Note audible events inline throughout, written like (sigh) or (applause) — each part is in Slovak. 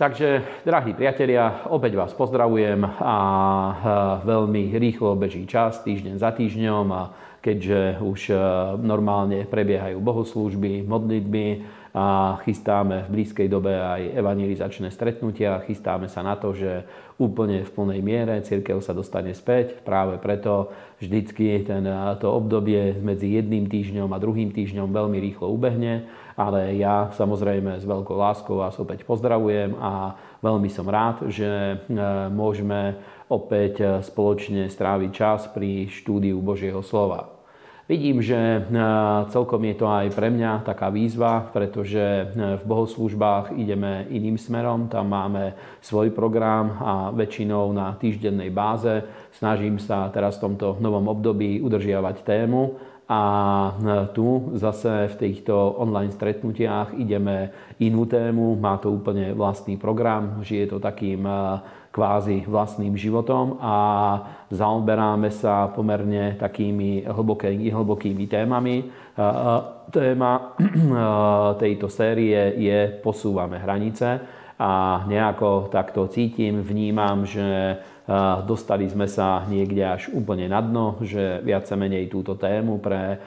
Takže, drahí priatelia, opäť vás pozdravujem a veľmi rýchlo beží čas, týždeň za týždňom a keďže už normálne prebiehajú bohoslúžby, modlitby, a chystáme v blízkej dobe aj evangelizačné stretnutia. Chystáme sa na to, že úplne v plnej miere církev sa dostane späť. Práve preto vždycky ten, to obdobie medzi jedným týždňom a druhým týždňom veľmi rýchlo ubehne. Ale ja samozrejme s veľkou láskou vás opäť pozdravujem a veľmi som rád, že e, môžeme opäť spoločne stráviť čas pri štúdiu Božieho slova. Vidím, že e, celkom je to aj pre mňa taká výzva, pretože e, v bohoslužbách ideme iným smerom, tam máme svoj program a väčšinou na týždennej báze. Snažím sa teraz v tomto novom období udržiavať tému. A e, tu zase v týchto online stretnutiach ideme inú tému, má to úplne vlastný program, žije to takým kvázi vlastným životom a zaoberáme sa pomerne takými hlbokými, hlbokými témami. Téma (clears throat) tejto série je Posúvame hranice a nejako takto cítim, vnímam, že dostali sme sa niekde až úplne na dno, že viac menej túto tému pre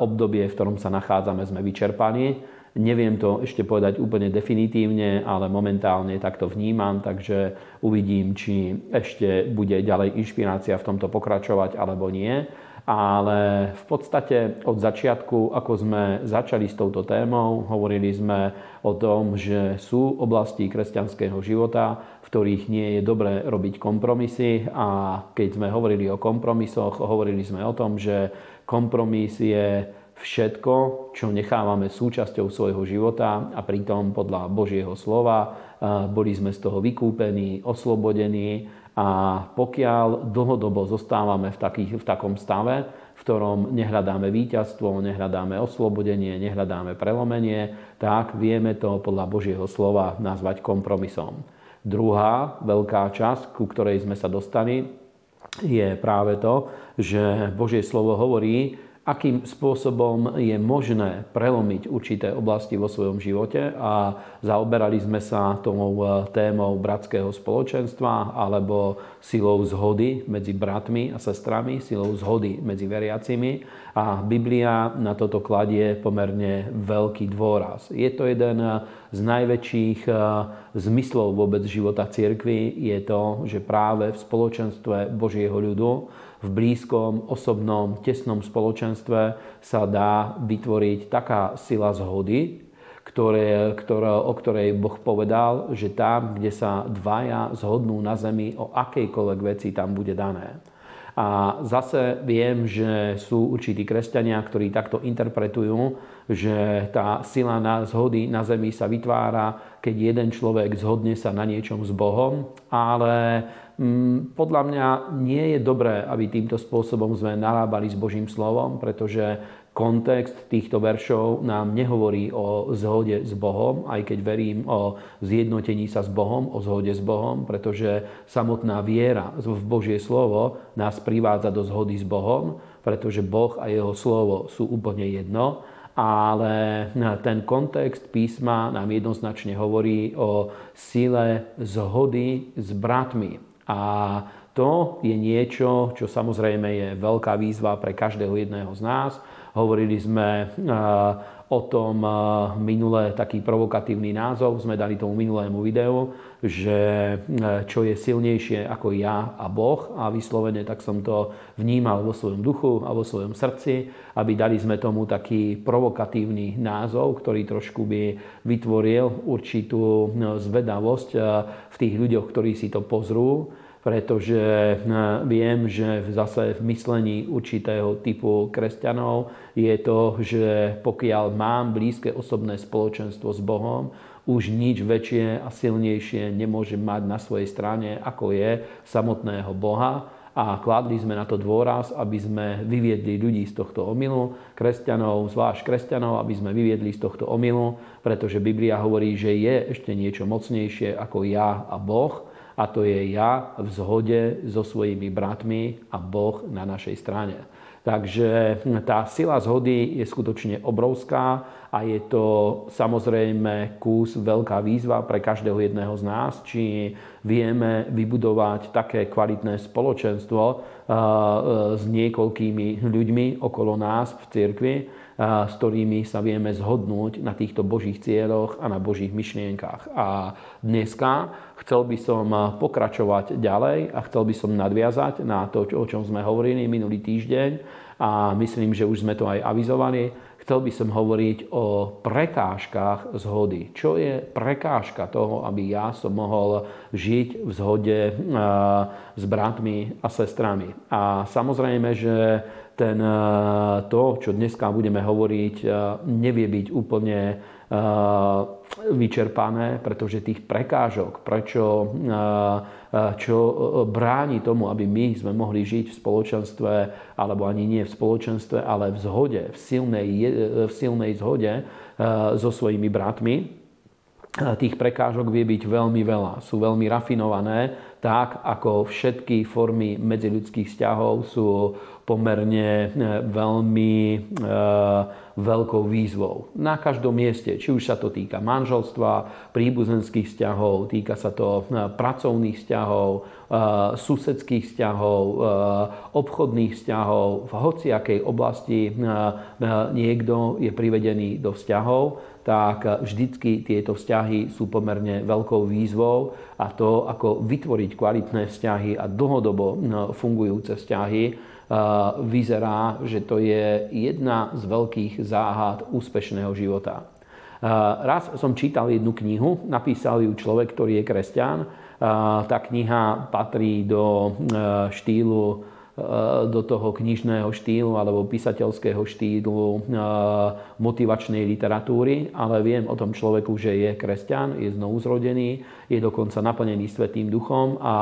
obdobie, v ktorom sa nachádzame, sme vyčerpani Neviem to ešte povedať úplne definitívne, ale momentálne takto vnímam, takže uvidím, či ešte bude ďalej inšpirácia v tomto pokračovať alebo nie. Ale v podstate od začiatku, ako sme začali s touto témou, hovorili sme o tom, že sú oblasti kresťanského života, v ktorých nie je dobré robiť kompromisy. A keď sme hovorili o kompromisoch, hovorili sme o tom, že kompromis je všetko, čo nechávame súčasťou svojho života a pritom podľa Božieho slova boli sme z toho vykúpení, oslobodení a pokiaľ dlhodobo zostávame v, takých, v takom stave, v ktorom nehľadáme víťazstvo, nehľadáme oslobodenie, nehľadáme prelomenie, tak vieme to podľa Božieho slova nazvať kompromisom. Druhá veľká časť, ku ktorej sme sa dostali, je práve to, že Božie slovo hovorí, akým spôsobom je možné prelomiť určité oblasti vo svojom živote a zaoberali sme sa tou e, témou bratského spoločenstva alebo silou zhody medzi bratmi a sestrami, silou zhody medzi veriacimi a Biblia na toto kladie pomerne veľký dôraz. Je to jeden z najväčších e, zmyslov vôbec života cirkvi, je to, že práve v spoločenstve Božieho ľudu v blízkom, osobnom, tesnom spoločenstve sa dá vytvoriť taká sila zhody, ktoré, ktoré, o ktorej Boh povedal, že tam, kde sa dvaja zhodnú na zemi, o akejkoľvek veci tam bude dané. A zase viem, že sú určití kresťania, ktorí takto interpretujú, že tá sila na zhody na zemi sa vytvára, keď jeden človek zhodne sa na niečom s Bohom, ale podľa mňa nie je dobré, aby týmto spôsobom sme narábali s Božím slovom, pretože kontext týchto veršov nám nehovorí o zhode s Bohom, aj keď verím o zjednotení sa s Bohom, o zhode s Bohom, pretože samotná viera v Božie slovo nás privádza do zhody s Bohom, pretože Boh a jeho slovo sú úplne jedno ale ten kontext písma nám jednoznačne hovorí o sile zhody s bratmi. A to je niečo, čo samozrejme je veľká výzva pre každého jedného z nás. Hovorili sme eh, o tom eh, minulé taký provokatívny názov, sme dali tomu minulému videu, že eh, čo je silnejšie ako ja a Boh. A vyslovene tak som to vnímal vo svojom duchu a vo svojom srdci, aby dali sme tomu taký provokatívny názov, ktorý trošku by vytvoril určitú zvedavosť v tých ľuďoch, ktorí si to pozrú pretože eh, viem, že zase v myslení určitého typu kresťanov je to, že pokiaľ mám blízke osobné spoločenstvo s Bohom, už nič väčšie a silnejšie nemôžem mať na svojej strane, ako je samotného Boha. A kladli sme na to dôraz, aby sme vyviedli ľudí z tohto omilu, kresťanov, zvlášť kresťanov, aby sme vyviedli z tohto omilu, pretože Biblia hovorí, že je ešte niečo mocnejšie ako ja a Boh a to je ja v zhode so svojimi bratmi a Boh na našej strane. Takže tá sila zhody je skutočne obrovská a je to samozrejme kus, veľká výzva pre každého jedného z nás, či vieme vybudovať také kvalitné spoločenstvo s niekoľkými ľuďmi okolo nás v cirkvi, s ktorými sa vieme zhodnúť na týchto božích cieľoch a na božích myšlienkach. A dneska chcel by som pokračovať ďalej a chcel by som nadviazať na to, o čom sme hovorili minulý týždeň a myslím, že už sme to aj avizovali. Chcel by som hovoriť o prekážkach zhody. Čo je prekážka toho, aby ja som mohol žiť v zhode s bratmi a sestrami. A samozrejme, že ten, eh, to, čo dneska budeme hovoriť, eh, nevie byť úplne eh, vyčerpané, pretože tých prekážok, prečo, čo bráni tomu, aby my sme mohli žiť v spoločenstve, alebo ani nie v spoločenstve, ale v zhode, v silnej, v silnej zhode so svojimi bratmi, tých prekážok vie byť veľmi veľa. Sú veľmi rafinované, tak ako všetky formy medziľudských vzťahov sú pomerne e, veľmi e, veľkou výzvou. Na každom mieste, či už sa to týka manželstva, príbuzenských vzťahov, týka sa to e, pracovných vzťahov, susedských vzťahov, obchodných vzťahov, v hociakej oblasti niekto je privedený do vzťahov, tak vždycky tieto vzťahy sú pomerne veľkou výzvou a to, ako vytvoriť kvalitné vzťahy a dlhodobo no, fungujúce vzťahy, vyzerá, že to je jedna z veľkých záhad úspešného života. Raz som čítal jednu knihu, napísal ju človek, ktorý je kresťan. Tá kniha patrí do štýlu Eh, do toho knižného štýlu alebo písateľského štýlu motivačnej literatúry, ale viem o tom človeku, že je kresťan, je znovu zrodený, je dokonca naplnený Svetým duchom a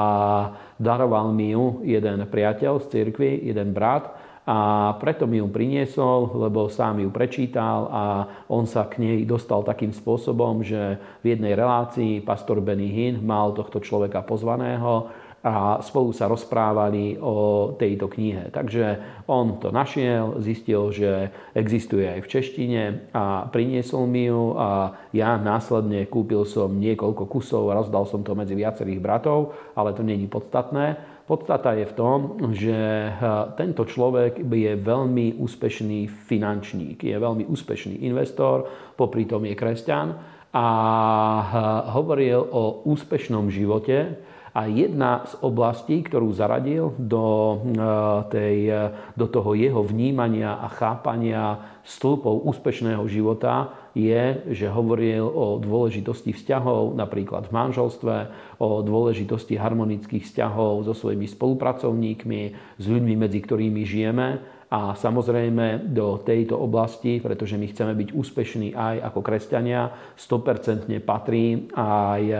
daroval mi ju jeden priateľ z cirkvi, jeden brat, a preto mi ju priniesol, lebo sám ju prečítal a on sa k nej dostal takým spôsobom, že v jednej relácii pastor Benny Hinn mal tohto človeka pozvaného a spolu sa rozprávali o tejto knihe. Takže on to našiel, zistil, že existuje aj v češtine a priniesol mi ju a ja následne kúpil som niekoľko kusov a rozdal som to medzi viacerých bratov, ale to není podstatné. Podstata je v tom, že eh, tento človek je veľmi úspešný finančník, je veľmi úspešný investor, popri tom je kresťan a eh, hovoril o úspešnom živote, a jedna z oblastí, ktorú zaradil do, e, tej, e, do toho jeho vnímania a chápania stĺpov úspešného života je, že hovoril o dôležitosti vzťahov, napríklad v manželstve, o dôležitosti harmonických vzťahov so svojimi spolupracovníkmi, s ľuďmi, medzi ktorými žijeme a samozrejme do tejto oblasti, pretože my chceme byť úspešní aj ako kresťania, 100% patrí aj e,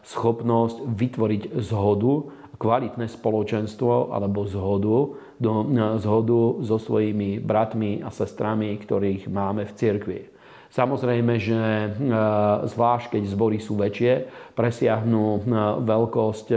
schopnosť vytvoriť zhodu, kvalitné spoločenstvo alebo zhodu, do, e, zhodu so svojimi bratmi a sestrami, ktorých máme v cirkvi. Samozrejme, že e, zvlášť keď zbory sú väčšie, presiahnu veľkosť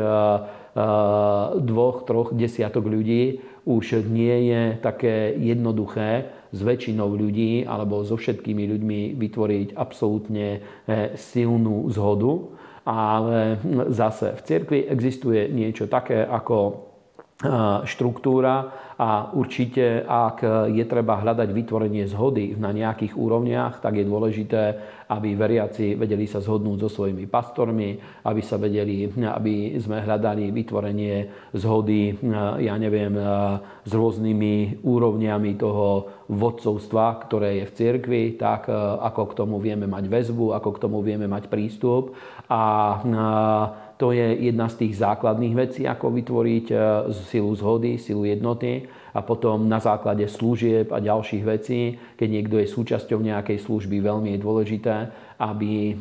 dvoch, troch desiatok ľudí, už nie je také jednoduché s väčšinou ľudí alebo so všetkými ľuďmi vytvoriť absolútne eh, silnú zhodu. Ale zase v cirkvi existuje niečo také ako štruktúra a určite, ak je treba hľadať vytvorenie zhody na nejakých úrovniach, tak je dôležité, aby veriaci vedeli sa zhodnúť so svojimi pastormi, aby sa vedeli, aby sme hľadali vytvorenie zhody, ja neviem, s rôznymi úrovniami toho vodcovstva, ktoré je v cirkvi, tak ako k tomu vieme mať väzbu, ako k tomu vieme mať prístup. A to je jedna z tých základných vecí, ako vytvoriť e, silu zhody, silu jednoty a potom na základe služieb a ďalších vecí, keď niekto je súčasťou nejakej služby, veľmi je dôležité, aby eh,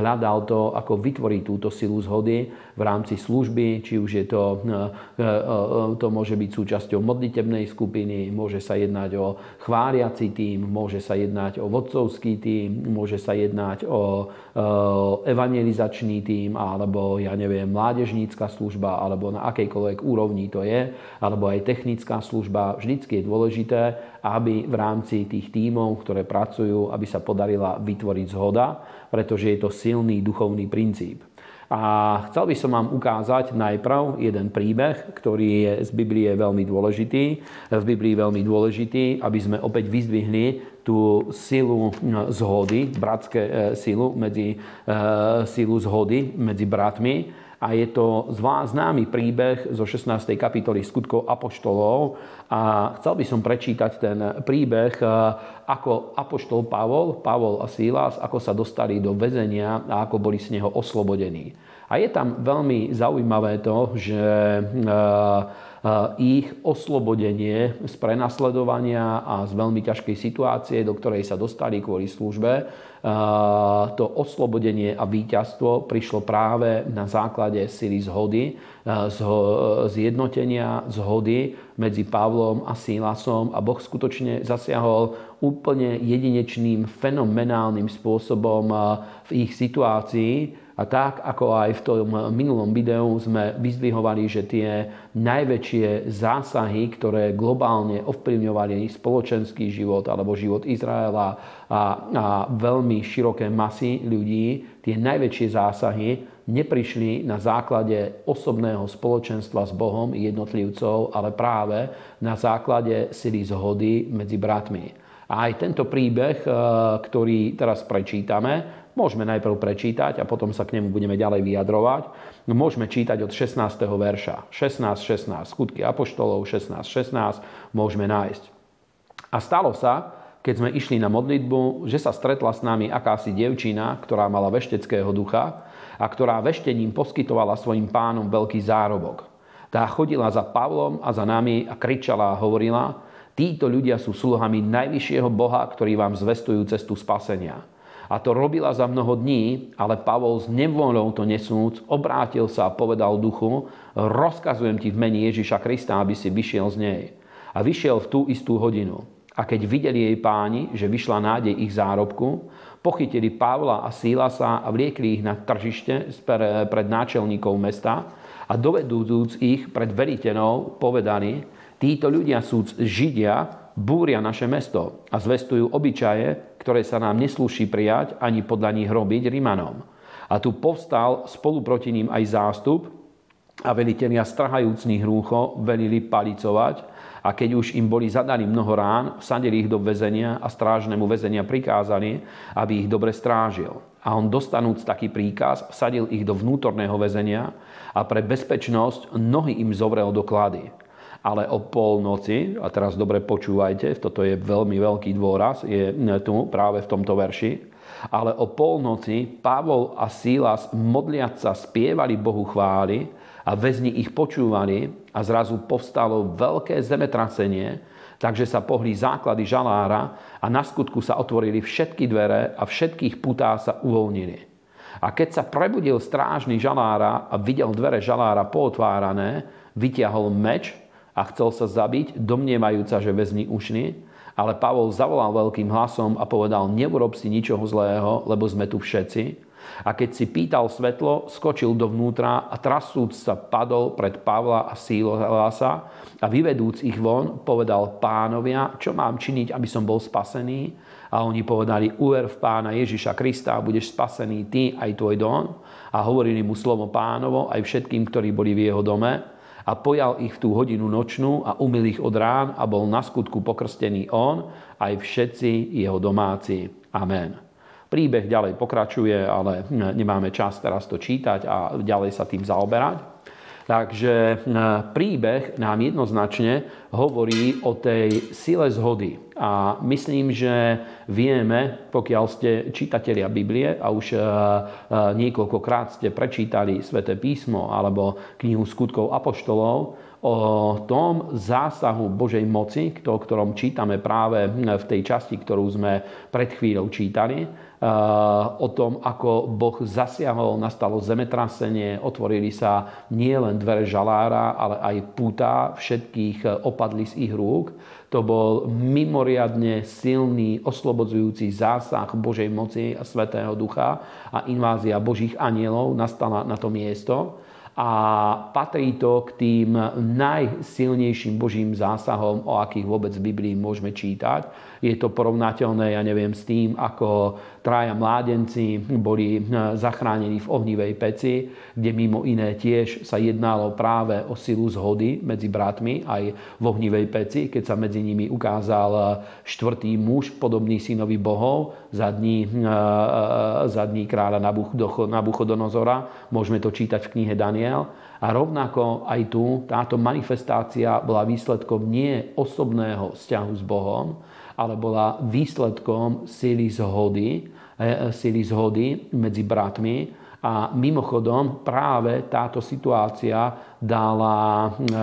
hľadal to, ako vytvoriť túto silu zhody v rámci služby, či už je to, eh, eh, to môže byť súčasťou modlitebnej skupiny, môže sa jednať o chváliaci tým, môže sa jednať o vodcovský tým, môže sa jednať o evangelizačný tým, alebo ja neviem, mládežnícka služba, alebo na akejkoľvek úrovni to je, alebo aj technická služba. Vždycky je dôležité, aby v rámci tých tímov, ktoré pracujú, aby sa podarila vytvoriť zhoda, pretože je to silný duchovný princíp. A chcel by som vám ukázať najprv jeden príbeh, ktorý je z Biblie veľmi dôležitý. V Biblii veľmi dôležitý, aby sme opäť vyzdvihli tú silu zhody, bratské e, silu, medzi, e, silu zhody medzi bratmi a je to zvlášť známy príbeh zo 16. kapitoly skutkov Apoštolov a chcel by som prečítať ten príbeh, e, ako Apoštol Pavol, Pavol a Sílas, ako sa dostali do väzenia a ako boli z neho oslobodení. A je tam veľmi zaujímavé to, že e, ich oslobodenie z prenasledovania a z veľmi ťažkej situácie, do ktorej sa dostali kvôli službe, to oslobodenie a víťazstvo prišlo práve na základe sily zhody, zjednotenia zhody medzi Pavlom a Sílasom a Boh skutočne zasiahol úplne jedinečným, fenomenálnym spôsobom v ich situácii, a tak, ako aj v tom minulom videu sme vyzdvihovali, že tie najväčšie zásahy, ktoré globálne ovplyvňovali spoločenský život alebo život Izraela a, a veľmi široké masy ľudí, tie najväčšie zásahy neprišli na základe osobného spoločenstva s Bohom jednotlivcov, ale práve na základe sily zhody medzi bratmi. A aj tento príbeh, e, ktorý teraz prečítame, Môžeme najprv prečítať a potom sa k nemu budeme ďalej vyjadrovať. Môžeme čítať od 16. verša. 16, 16. Skutky Apoštolov 16, 16 môžeme nájsť. A stalo sa, keď sme išli na modlitbu, že sa stretla s nami akási devčina, ktorá mala vešteckého ducha a ktorá veštením poskytovala svojim pánom veľký zárobok. Tá chodila za Pavlom a za nami a kričala a hovorila, títo ľudia sú sluhami najvyššieho Boha, ktorí vám zvestujú cestu spasenia. A to robila za mnoho dní, ale Pavol s nevôľou to nesúc, obrátil sa a povedal duchu, rozkazujem ti v mene Ježiša Krista, aby si vyšiel z nej. A vyšiel v tú istú hodinu. A keď videli jej páni, že vyšla nádej ich zárobku, pochytili Pavla a Sílasa a vliekli ich na tržište pred náčelníkov mesta a dovedúc ich pred veriteľov povedali, títo ľudia sú Židia, búria naše mesto a zvestujú obyčaje, ktoré sa nám neslúši prijať ani podľa nich robiť Rimanom. A tu povstal spolu proti ním aj zástup a velitelia strhajúc nich rúcho velili palicovať a keď už im boli zadali mnoho rán, vsadili ich do väzenia a strážnemu väzenia prikázali, aby ich dobre strážil. A on dostanúc taký príkaz, vsadil ich do vnútorného väzenia a pre bezpečnosť nohy im zovrel do klady ale o polnoci, a teraz dobre počúvajte, toto je veľmi veľký dôraz, je tu práve v tomto verši, ale o polnoci Pavol a Sílas modliať sa spievali Bohu chvály a väzni ich počúvali a zrazu povstalo veľké zemetrasenie, takže sa pohli základy žalára a na skutku sa otvorili všetky dvere a všetkých putá sa uvoľnili. A keď sa prebudil strážny žalára a videl dvere žalára pootvárané, vytiahol meč a chcel sa zabiť, domnievajúca, že väzni ušli, ale Pavol zavolal veľkým hlasom a povedal, neurob si ničoho zlého, lebo sme tu všetci. A keď si pýtal svetlo, skočil dovnútra a trasúc sa padol pred Pavla a Sílasa a vyvedúc ich von, povedal pánovia, čo mám činiť, aby som bol spasený. A oni povedali, uver v pána Ježiša Krista a budeš spasený ty aj tvoj dom. A hovorili mu slovo pánovo aj všetkým, ktorí boli v jeho dome a pojal ich v tú hodinu nočnú a umil ich od rán a bol na skutku pokrstený on, aj všetci jeho domáci. Amen. Príbeh ďalej pokračuje, ale nemáme čas teraz to čítať a ďalej sa tým zaoberať. Takže e, príbeh nám jednoznačne hovorí o tej sile zhody. A myslím, že vieme, pokiaľ ste čitatelia Biblie a už e, e, niekoľkokrát ste prečítali Sveté písmo alebo knihu skutkov apoštolov, o tom zásahu Božej moci, o ktorom čítame práve v tej časti, ktorú sme pred chvíľou čítali, o tom, ako Boh zasiahol, nastalo zemetrasenie, otvorili sa nielen dvere žalára, ale aj púta, všetkých opadli z ich rúk. To bol mimoriadne silný, oslobodzujúci zásah Božej moci a Svetého Ducha a invázia Božích anielov nastala na to miesto. A patrí to k tým najsilnejším Božím zásahom, o akých vôbec v Biblii môžeme čítať. Je to porovnateľné, ja neviem, s tým, ako traja mládenci boli zachránení v ohnivej peci, kde mimo iné tiež sa jednalo práve o silu zhody medzi bratmi aj v ohnivej peci, keď sa medzi nimi ukázal štvrtý muž, podobný synovi bohov, za dní, za dní kráľa Nabuchodonozora. Môžeme to čítať v knihe Daniel. A rovnako aj tu táto manifestácia bola výsledkom nie osobného vzťahu s Bohom, ale bola výsledkom sily zhody, e, sily zhody medzi bratmi, a mimochodom práve táto situácia dala, e, e,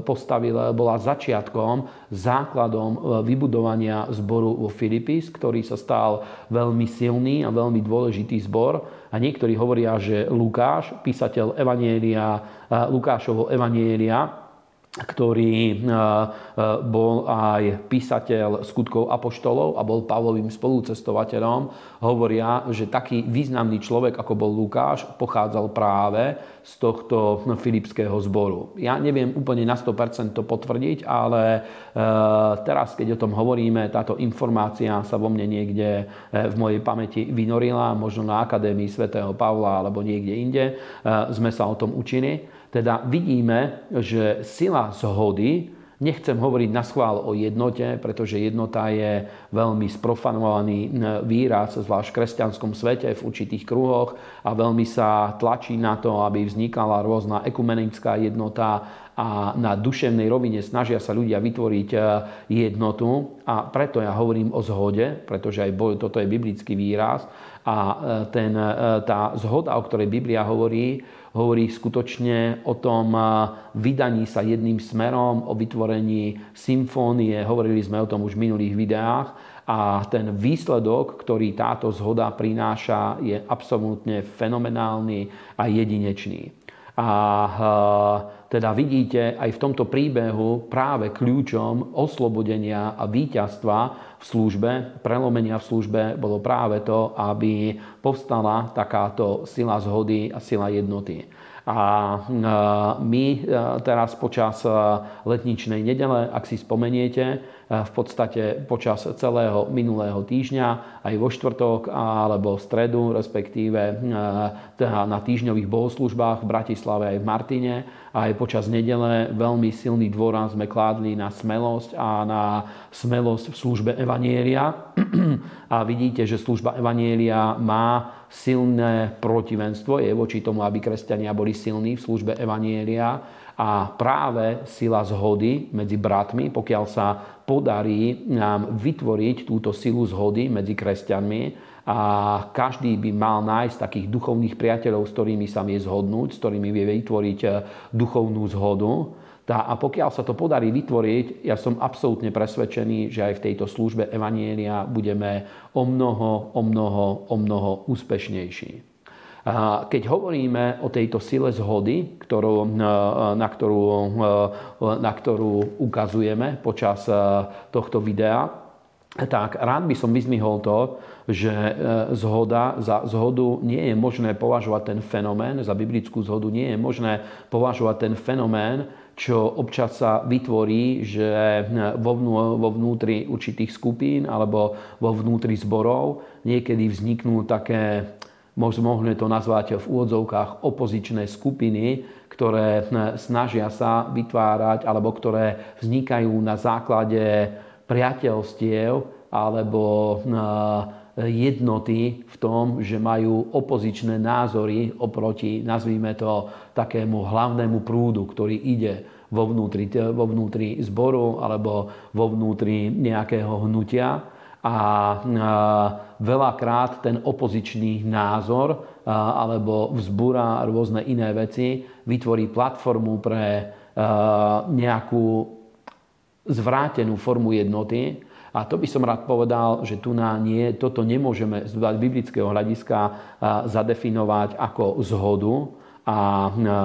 postavila, bola začiatkom, základom vybudovania zboru vo Filipis, ktorý sa stal veľmi silný a veľmi dôležitý zbor. A niektorí hovoria, že Lukáš, písateľ Evanielia, Lukášovho Evanielia, ktorý bol aj písateľ skutkov apoštolov a bol Pavlovým spolucestovateľom, hovoria, že taký významný človek, ako bol Lukáš, pochádzal práve z tohto filipského zboru. Ja neviem úplne na 100% to potvrdiť, ale e, teraz, keď o tom hovoríme, táto informácia sa vo mne niekde e, v mojej pamäti vynorila, možno na Akadémii svätého Pavla alebo niekde inde e, sme sa o tom učili. Teda vidíme, že sila zhody Nechcem hovoriť na schvál o jednote, pretože jednota je veľmi sprofanovaný výraz, zvlášť v kresťanskom svete, v určitých kruhoch a veľmi sa tlačí na to, aby vznikala rôzna ekumenická jednota a na duševnej rovine snažia sa ľudia vytvoriť e, jednotu. A preto ja hovorím o zhode, pretože aj boj, toto je biblický výraz. A e, ten, e, tá zhoda, o ktorej Biblia hovorí, hovorí skutočne o tom vydaní sa jedným smerom, o vytvorení symfónie. Hovorili sme o tom už v minulých videách. A ten výsledok, ktorý táto zhoda prináša, je absolútne fenomenálny a jedinečný. A teda vidíte aj v tomto príbehu práve kľúčom oslobodenia a víťazstva v službe, prelomenia v službe bolo práve to, aby povstala takáto sila zhody a sila jednoty. A my teraz počas letničnej nedele, ak si spomeniete, v podstate počas celého minulého týždňa, aj vo štvrtok alebo v stredu, respektíve teda na týždňových bohoslužbách v Bratislave aj v Martine, aj počas nedele veľmi silný dôraz sme kládli na smelosť a na smelosť v službe Evanielia. (clears throat) A vidíte, že služba Evanielia má silné protivenstvo. Je voči tomu, aby kresťania boli silní v službe Evanielia a práve sila zhody medzi bratmi, pokiaľ sa podarí nám vytvoriť túto silu zhody medzi kresťanmi, a každý by mal nájsť takých duchovných priateľov, s ktorými sa vie zhodnúť, s ktorými vie vytvoriť eh, duchovnú zhodu, tá, a pokiaľ sa to podarí vytvoriť, ja som absolútne presvedčený, že aj v tejto službe Evanielia budeme o mnoho, o mnoho, o mnoho úspešnejší. Keď hovoríme o tejto sile zhody, ktorú, na, ktorú, na ktorú ukazujeme počas tohto videa, tak rád by som vyzmihol to, že zhoda, za zhodu nie je možné považovať ten fenomén, za biblickú zhodu nie je možné považovať ten fenomén, čo občas sa vytvorí, že vo vnútri určitých skupín alebo vo vnútri zborov niekedy vzniknú také, môžeme to nazvať v úvodzovkách opozičné skupiny, ktoré snažia sa vytvárať alebo ktoré vznikajú na základe priateľstiev alebo jednoty v tom, že majú opozičné názory oproti, nazvíme to, takému hlavnému prúdu, ktorý ide vo vnútri, vo vnútri zboru alebo vo vnútri nejakého hnutia. A veľakrát ten opozičný názor alebo vzbúra rôzne iné veci, vytvorí platformu pre nejakú zvrátenú formu jednoty, a to by som rád povedal, že tu na nie, toto nemôžeme z biblického hľadiska zadefinovať ako zhodu a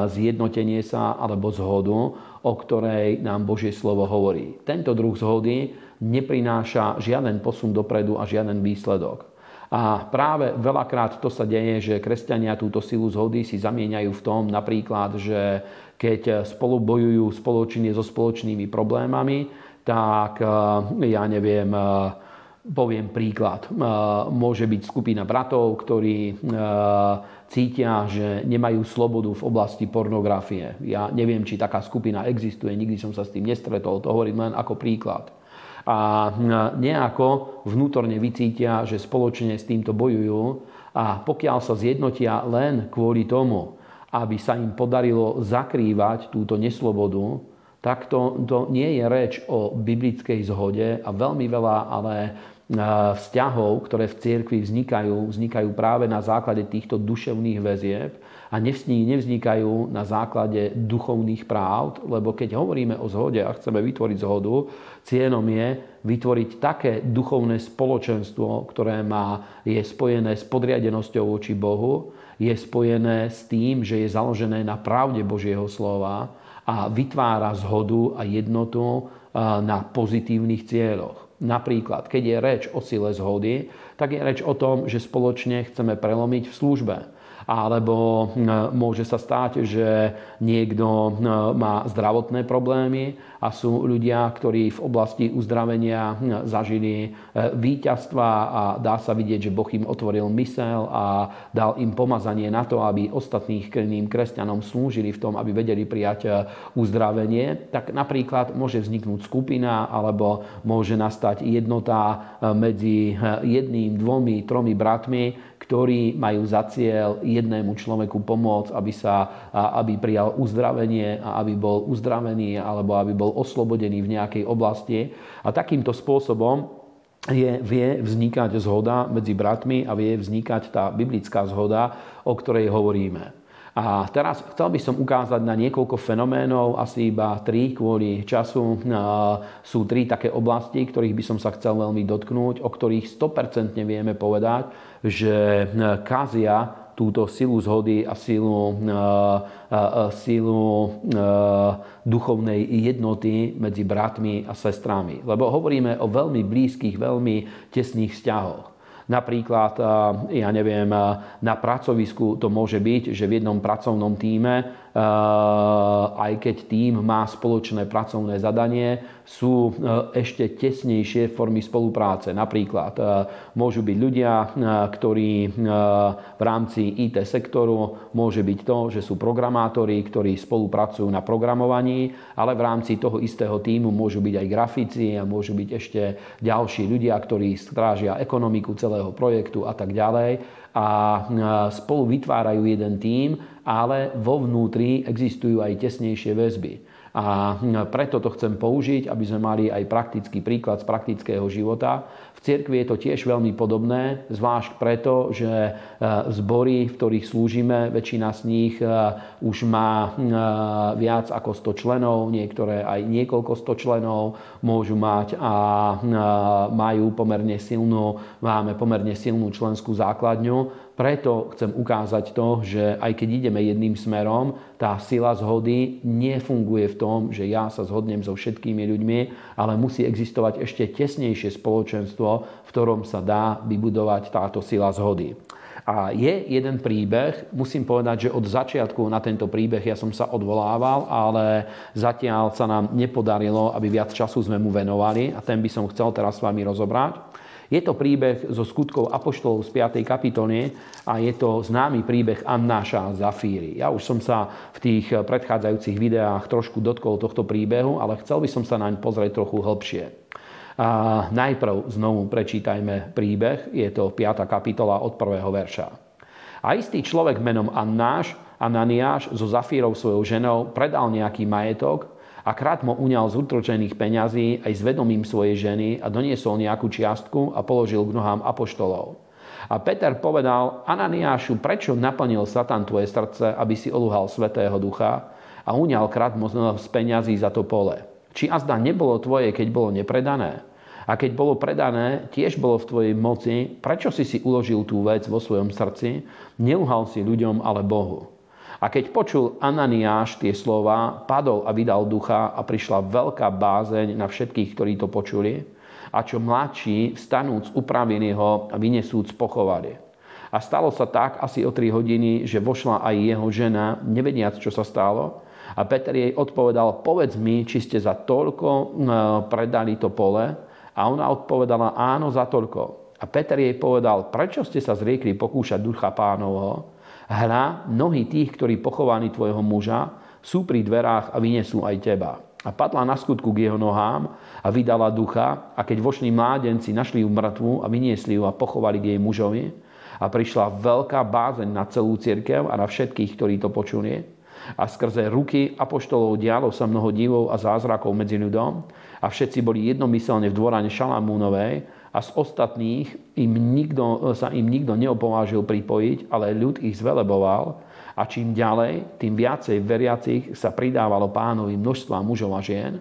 zjednotenie sa alebo zhodu, o ktorej nám Božie slovo hovorí. Tento druh zhody neprináša žiaden posun dopredu a žiaden výsledok. A práve veľakrát to sa deje, že kresťania túto silu zhody si zamieňajú v tom napríklad, že keď spolu bojujú spoločne so spoločnými problémami, tak ja neviem, poviem príklad. Môže byť skupina bratov, ktorí cítia, že nemajú slobodu v oblasti pornografie. Ja neviem, či taká skupina existuje, nikdy som sa s tým nestretol, to hovorím len ako príklad a nejako vnútorne vycítia, že spoločne s týmto bojujú a pokiaľ sa zjednotia len kvôli tomu, aby sa im podarilo zakrývať túto neslobodu, tak to, to nie je reč o biblickej zhode a veľmi veľa ale vzťahov, ktoré v cirkvi vznikajú, vznikajú práve na základe týchto duševných väzieb a nevznikajú na základe duchovných práv, lebo keď hovoríme o zhode a chceme vytvoriť zhodu, cieľom je vytvoriť také duchovné spoločenstvo, ktoré má, je spojené s podriadenosťou voči Bohu, je spojené s tým, že je založené na pravde Božieho slova a vytvára zhodu a jednotu na pozitívnych cieľoch. Napríklad, keď je reč o sile zhody, tak je reč o tom, že spoločne chceme prelomiť v službe alebo môže sa stať, že niekto má zdravotné problémy a sú ľudia, ktorí v oblasti uzdravenia zažili e, víťazstva a dá sa vidieť, že Boh im otvoril mysel a dal im pomazanie na to, aby ostatných krným kresťanom slúžili v tom, aby vedeli prijať e, uzdravenie, tak napríklad môže vzniknúť skupina alebo môže nastať jednota e, medzi jedným, dvomi, tromi bratmi, ktorí majú za cieľ jednému človeku pomôcť, aby, sa, aby prijal uzdravenie a aby bol uzdravený alebo aby bol oslobodený v nejakej oblasti. A takýmto spôsobom je, vie vznikať zhoda medzi bratmi a vie vznikať tá biblická zhoda, o ktorej hovoríme. A teraz chcel by som ukázať na niekoľko fenoménov, asi iba tri kvôli času. Sú tri také oblasti, ktorých by som sa chcel veľmi dotknúť, o ktorých 100% vieme povedať, že kazia túto silu zhody a silu, silu duchovnej jednoty medzi bratmi a sestrami. Lebo hovoríme o veľmi blízkych, veľmi tesných vzťahoch. Napríklad, ja neviem, na pracovisku to môže byť, že v jednom pracovnom týme Eh, aj keď tým má spoločné pracovné zadanie, sú eh, ešte tesnejšie formy spolupráce. Napríklad eh, môžu byť ľudia, ktorí v rámci IT sektoru môže byť to, že sú programátori, ktorí spolupracujú na programovaní, ale v rámci toho istého týmu môžu byť aj grafici a môžu byť ešte ďalší ľudia, ktorí strážia ekonomiku celého projektu a tak ďalej a spolu vytvárajú jeden tím, ale vo vnútri existujú aj tesnejšie väzby. A preto to chcem použiť, aby sme mali aj praktický príklad z praktického života. V cirkvi je to tiež veľmi podobné, zvlášť preto, že e, zbory, v ktorých slúžime, väčšina z nich e, už má e, viac ako 100 členov, niektoré aj niekoľko 100 členov môžu mať a majú pomerne silnú, máme pomerne silnú členskú základňu preto chcem ukázať to, že aj keď ideme jedným smerom, tá sila zhody nefunguje v tom, že ja sa zhodnem so všetkými ľuďmi, ale musí existovať ešte tesnejšie spoločenstvo, v ktorom sa dá vybudovať táto sila zhody. A je jeden príbeh, musím povedať, že od začiatku na tento príbeh ja som sa odvolával, ale zatiaľ sa nám nepodarilo, aby viac času sme mu venovali a ten by som chcel teraz s vami rozobrať. Je to príbeh zo skutkov Apoštolov z 5. kapitoly a je to známy príbeh Annáša a Zafíry. Ja už som sa v tých predchádzajúcich videách trošku dotkol tohto príbehu, ale chcel by som sa naň pozrieť trochu hĺbšie. A najprv znovu prečítajme príbeh, je to 5. kapitola od 1. verša. A istý človek menom Annáš, Ananiáš so Zafírou svojou ženou predal nejaký majetok a krát mu uňal z utročených peňazí aj s vedomím svojej ženy a doniesol nejakú čiastku a položil k nohám apoštolov. A Peter povedal, Ananiášu, prečo naplnil Satan tvoje srdce, aby si olúhal Svetého Ducha a uňal krát z peňazí za to pole? Či azda nebolo tvoje, keď bolo nepredané? A keď bolo predané, tiež bolo v tvojej moci, prečo si si uložil tú vec vo svojom srdci? Neuhal si ľuďom, ale Bohu. A keď počul Ananiáš tie slova, padol a vydal ducha a prišla veľká bázeň na všetkých, ktorí to počuli. a čo mladší, vstanúc, upravili ho a vynesúc pochovali. A stalo sa tak asi o 3 hodiny, že vošla aj jeho žena, nevediac, čo sa stalo. A Peter jej odpovedal, povedz mi, či ste za toľko e, predali to pole. A ona odpovedala, áno, za toľko. A Peter jej povedal, prečo ste sa zriekli pokúšať ducha pánovho? Hľa, nohy tých, ktorí pochovaní tvojho muža, sú pri dverách a vynesú aj teba. A padla na skutku k jeho nohám a vydala ducha a keď vošli mládenci, našli ju mŕtvu a vyniesli ju a pochovali k jej mužovi a prišla veľká bázeň na celú cirkev a na všetkých, ktorí to počuli. A skrze ruky apoštolov dialo sa mnoho divov a zázrakov medzi ľudom a všetci boli jednomyselne v dvorane Šalamúnovej a z ostatných im nikto, sa im nikto neopovážil pripojiť, ale ľud ich zveleboval a čím ďalej, tým viacej veriacich sa pridávalo pánovi množstva mužov a žien.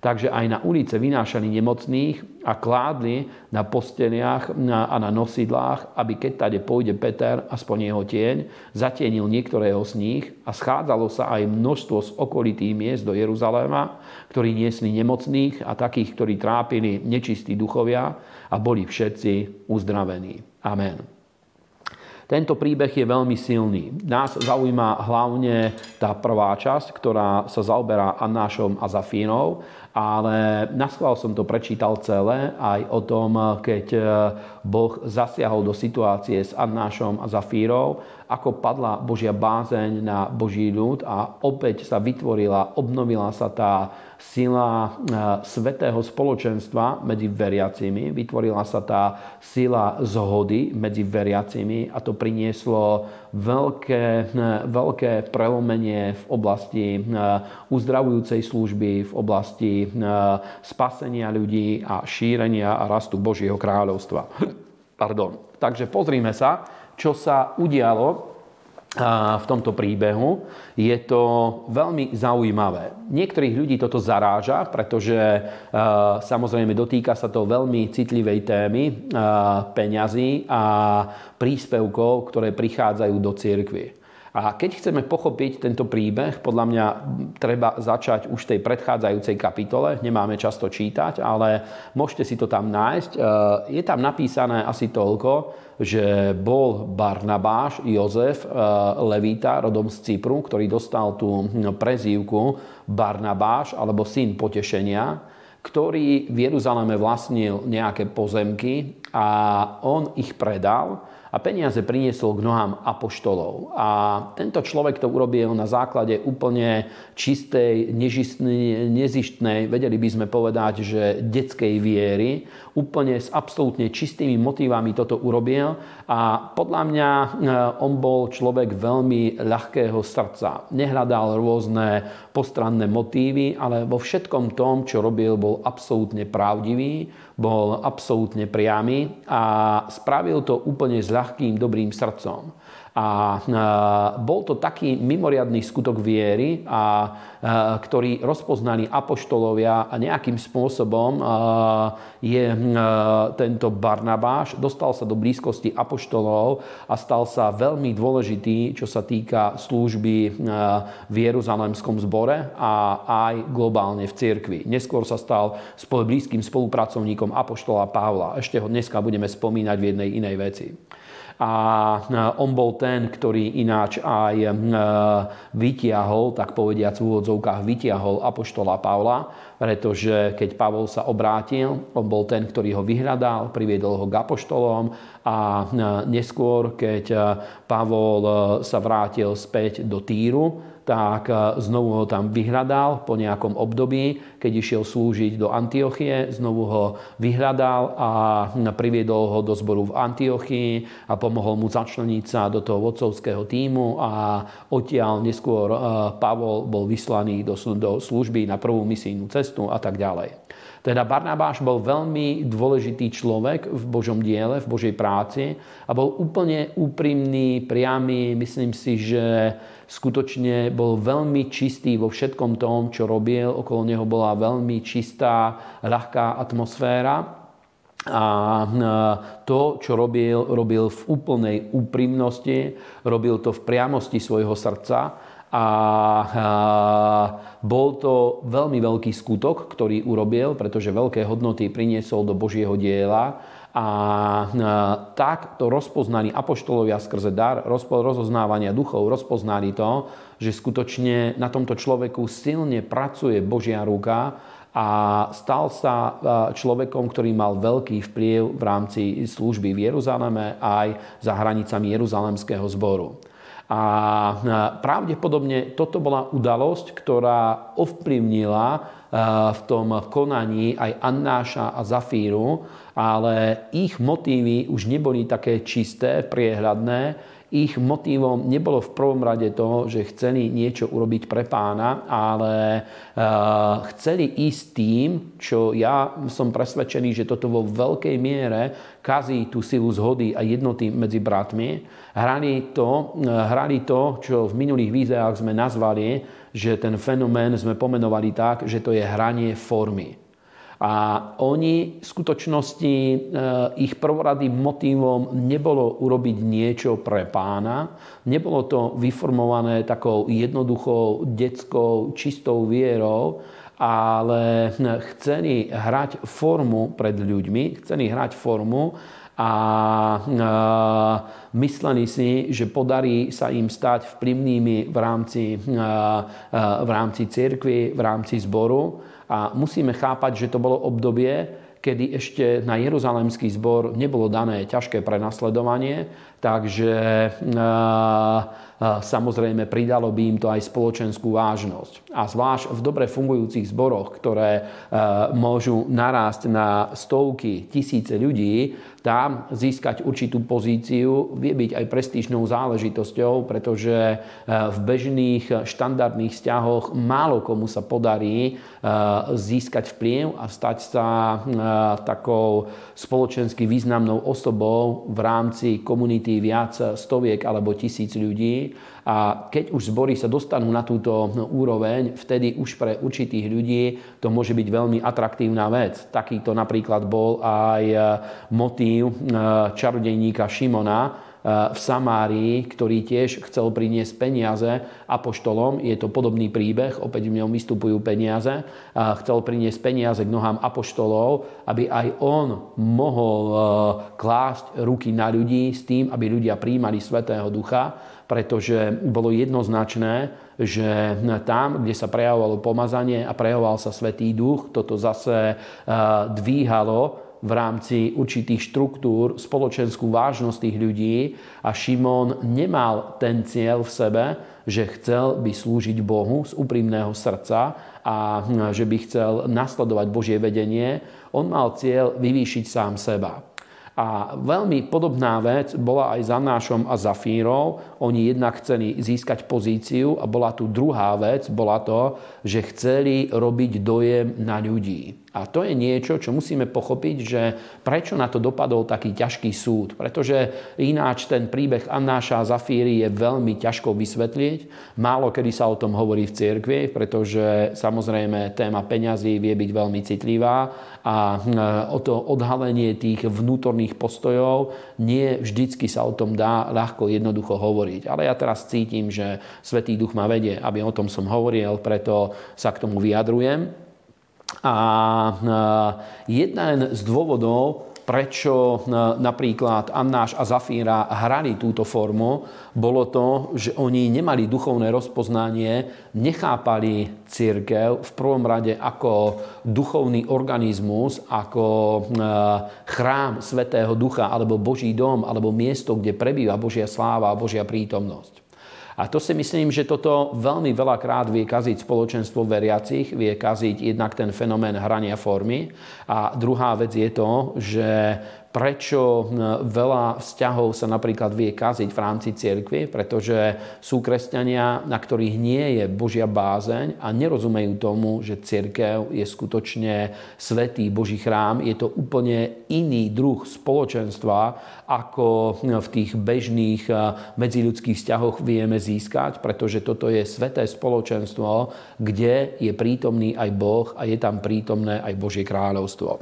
Takže aj na ulice vynášali nemocných a kládli na posteliach a na nosidlách, aby keď tade pôjde Peter, aspoň jeho tieň, zatienil niektorého z nich a schádzalo sa aj množstvo z okolitých miest do Jeruzaléma, ktorí niesli nemocných a takých, ktorí trápili nečistí duchovia a boli všetci uzdravení. Amen. Tento príbeh je veľmi silný. Nás zaujíma hlavne tá prvá časť, ktorá sa zaoberá Annášom a Zafínou, ale naschvál som to prečítal celé aj o tom, keď Boh zasiahol do situácie s Annášom a Zafírou, ako padla Božia bázeň na Boží ľud a opäť sa vytvorila, obnovila sa tá sila e, svetého spoločenstva medzi veriacimi, vytvorila sa tá sila zhody medzi veriacimi a to prinieslo veľké, e, veľké prelomenie v oblasti e, uzdravujúcej služby, v oblasti spasenia ľudí a šírenia a rastu Božieho kráľovstva. Pardon. Takže pozrime sa, čo sa udialo v tomto príbehu. Je to veľmi zaujímavé. Niektorých ľudí toto zaráža, pretože samozrejme dotýka sa to veľmi citlivej témy peňazí a príspevkov, ktoré prichádzajú do cirkvy. A keď chceme pochopiť tento príbeh, podľa mňa treba začať už tej predchádzajúcej kapitole. Nemáme často čítať, ale môžete si to tam nájsť. Je tam napísané asi toľko, že bol Barnabáš Jozef eh, Levita, rodom z Cypru, ktorý dostal tú prezývku Barnabáš alebo syn potešenia, ktorý v Jeruzaleme vlastnil nejaké pozemky a on ich predal a peniaze priniesol k nohám apoštolov. A tento človek to urobil na základe úplne čistej, nezištnej, vedeli by sme povedať, že detskej viery, úplne s absolútne čistými motívami toto urobil a podľa mňa e, on bol človek veľmi ľahkého srdca. Nehľadal rôzne postranné motívy, ale vo všetkom tom, čo robil, bol absolútne pravdivý, bol absolútne priamy a spravil to úplne s ľahkým, dobrým srdcom. A bol to taký mimoriadný skutok viery, a, ktorý rozpoznali apoštolovia a nejakým spôsobom je tento Barnabáš, dostal sa do blízkosti apoštolov a stal sa veľmi dôležitý, čo sa týka služby v Jeruzalemskom zbore a aj globálne v cirkvi. Neskôr sa stal blízkym spolupracovníkom apoštola Pavla. Ešte ho dneska budeme spomínať v jednej inej veci a e, on bol ten, ktorý ináč aj e, vytiahol, tak povediac v úvodzovkách, vytiahol Apoštola Pavla, pretože keď Pavol sa obrátil, on bol ten, ktorý ho vyhľadal, priviedol ho k Apoštolom a e, neskôr, keď Pavol sa vrátil späť do Týru, tak e, znovu ho tam vyhľadal po nejakom období, keď išiel slúžiť do Antiochie, znovu ho vyhľadal a priviedol ho do zboru v Antiochii a pomohol mu začleniť sa do toho vodcovského týmu a odtiaľ neskôr e, Pavol bol vyslaný do služby na prvú misijnú cestu a tak ďalej. Teda Barnabáš bol veľmi dôležitý človek v Božom diele, v Božej práci a bol úplne úprimný, priamy. Myslím si, že skutočne bol veľmi čistý vo všetkom tom, čo robil. Okolo neho bola veľmi čistá, ľahká atmosféra. A to, čo robil, robil v úplnej úprimnosti, robil to v priamosti svojho srdca a bol to veľmi veľký skutok, ktorý urobil, pretože veľké hodnoty priniesol do Božieho diela a tak to rozpoznali apoštolovia skrze dar rozoznávania duchov, rozpoznali to, že skutočne na tomto človeku silne pracuje Božia ruka a stal sa človekom, ktorý mal veľký vplyv v rámci služby v Jeruzaleme aj za hranicami Jeruzalemského zboru. A pravdepodobne toto bola udalosť, ktorá ovplyvnila v tom konaní aj Annáša a Zafíru, ale ich motívy už neboli také čisté, priehľadné, ich motívom nebolo v prvom rade to, že chceli niečo urobiť pre pána, ale uh, chceli ísť tým, čo ja som presvedčený, že toto vo veľkej miere kazí tú silu zhody a jednoty medzi bratmi. Hrali to, uh, hrali to čo v minulých výzeách sme nazvali, že ten fenomén sme pomenovali tak, že to je hranie formy. A oni v skutočnosti, e, ich prvoradým motívom nebolo urobiť niečo pre pána, nebolo to vyformované takou jednoduchou, detskou, čistou vierou, ale chceli hrať formu pred ľuďmi, chceli hrať formu a e, mysleli si, že podarí sa im stať vplyvnými v rámci, v rámci cirkvi, v rámci zboru a musíme chápať, že to bolo obdobie, kedy ešte na Jeruzalemský zbor nebolo dané ťažké prenasledovanie, takže samozrejme pridalo by im to aj spoločenskú vážnosť. A zvlášť v dobre fungujúcich zboroch, ktoré môžu narásť na stovky, tisíce ľudí, tam získať určitú pozíciu vie byť aj prestížnou záležitosťou, pretože v bežných štandardných vzťahoch málo komu sa podarí získať vplyv a stať sa takou spoločensky významnou osobou v rámci komunity viac stoviek alebo tisíc ľudí. A keď už zbory sa dostanú na túto úroveň, vtedy už pre určitých ľudí to môže byť veľmi atraktívna vec. Takýto napríklad bol aj motív čarodejníka Šimona, v Samárii, ktorý tiež chcel priniesť peniaze apoštolom. Je to podobný príbeh, opäť v ňom vystupujú peniaze. Chcel priniesť peniaze k nohám apoštolov, aby aj on mohol e, klásť ruky na ľudí s tým, aby ľudia príjmali Svetého Ducha, pretože bolo jednoznačné, že tam, kde sa prejavovalo pomazanie a prejavoval sa Svetý Duch, toto zase e, dvíhalo v rámci určitých štruktúr spoločenskú vážnosť tých ľudí a Šimon nemal ten cieľ v sebe, že chcel by slúžiť Bohu z úprimného srdca a že by chcel nasledovať Božie vedenie. On mal cieľ vyvýšiť sám seba. A veľmi podobná vec bola aj za Nášom a Zafírov. Oni jednak chceli získať pozíciu a bola tu druhá vec, bola to, že chceli robiť dojem na ľudí. A to je niečo, čo musíme pochopiť, že prečo na to dopadol taký ťažký súd. Pretože ináč ten príbeh Annáša a Zafíry je veľmi ťažko vysvetliť. Málo kedy sa o tom hovorí v cirkvi, pretože samozrejme téma peňazí vie byť veľmi citlivá a hm, o to odhalenie tých vnútorných postojov nie vždycky sa o tom dá ľahko jednoducho hovoriť. Ale ja teraz cítim, že Svetý Duch ma vedie, aby o tom som hovoril, preto sa k tomu vyjadrujem. A jeden z dôvodov, prečo napríklad Annáš a Zafíra hrali túto formu, bolo to, že oni nemali duchovné rozpoznanie, nechápali církev v prvom rade ako duchovný organizmus, ako chrám Svetého Ducha, alebo Boží dom, alebo miesto, kde prebýva Božia sláva a Božia prítomnosť. A to si myslím, že toto veľmi veľakrát vie kaziť spoločenstvo veriacich, vie kaziť jednak ten fenomén hrania formy. A druhá vec je to, že prečo veľa vzťahov sa napríklad vie kaziť v rámci cirkvi, pretože sú kresťania, na ktorých nie je Božia bázeň a nerozumejú tomu, že cirkev je skutočne svetý Boží chrám. Je to úplne iný druh spoločenstva, ako v tých bežných medziľudských vzťahoch vieme získať, pretože toto je sveté spoločenstvo, kde je prítomný aj Boh a je tam prítomné aj Božie kráľovstvo.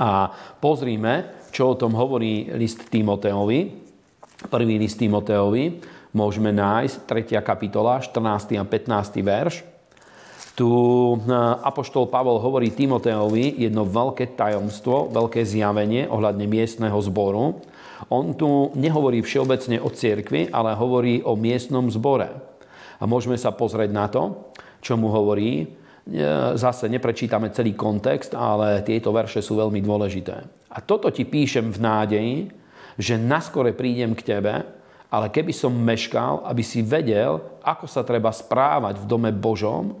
A pozrime, čo o tom hovorí list Timoteovi, prvý list Timoteovi, môžeme nájsť 3. kapitola, 14. a 15. verš. Tu e, Apoštol Pavol hovorí Timoteovi jedno veľké tajomstvo, veľké zjavenie ohľadne miestneho zboru. On tu nehovorí všeobecne o cirkvi, ale hovorí o miestnom zbore. A môžeme sa pozrieť na to, čo mu hovorí. Zase neprečítame celý kontext, ale tieto verše sú veľmi dôležité. A toto ti píšem v nádeji, že naskore prídem k tebe, ale keby som meškal, aby si vedel, ako sa treba správať v dome Božom,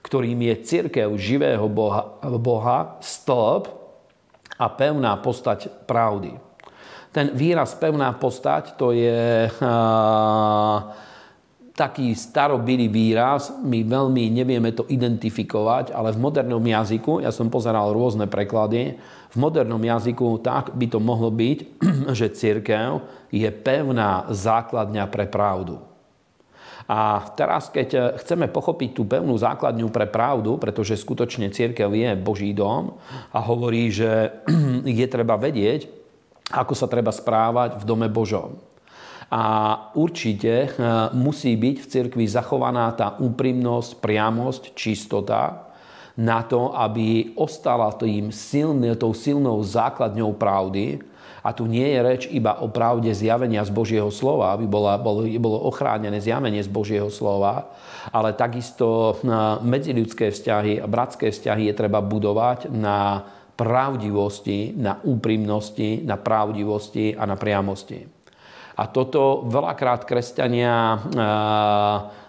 ktorým je církev živého Boha, Boha stĺp a pevná postať pravdy. Ten výraz pevná postať, to je uh, taký starobilý výraz, my veľmi nevieme to identifikovať, ale v modernom jazyku, ja som pozeral rôzne preklady, v modernom jazyku tak by to mohlo byť, (clears throat) že církev je pevná základňa pre pravdu. A teraz, keď chceme pochopiť tú pevnú základňu pre pravdu, pretože skutočne církev je Boží dom a hovorí, že (clears throat) je treba vedieť, ako sa treba správať v dome Božom. A určite eh, musí byť v cirkvi zachovaná tá úprimnosť, priamosť, čistota, na to, aby ostala tým silný, tou silnou základňou pravdy. A tu nie je reč iba o pravde zjavenia z Božieho slova, aby bola, bolo, bolo ochránené zjavenie z Božieho slova, ale takisto na medziľudské vzťahy a bratské vzťahy je treba budovať na pravdivosti, na úprimnosti, na pravdivosti a na priamosti. A toto veľakrát kresťania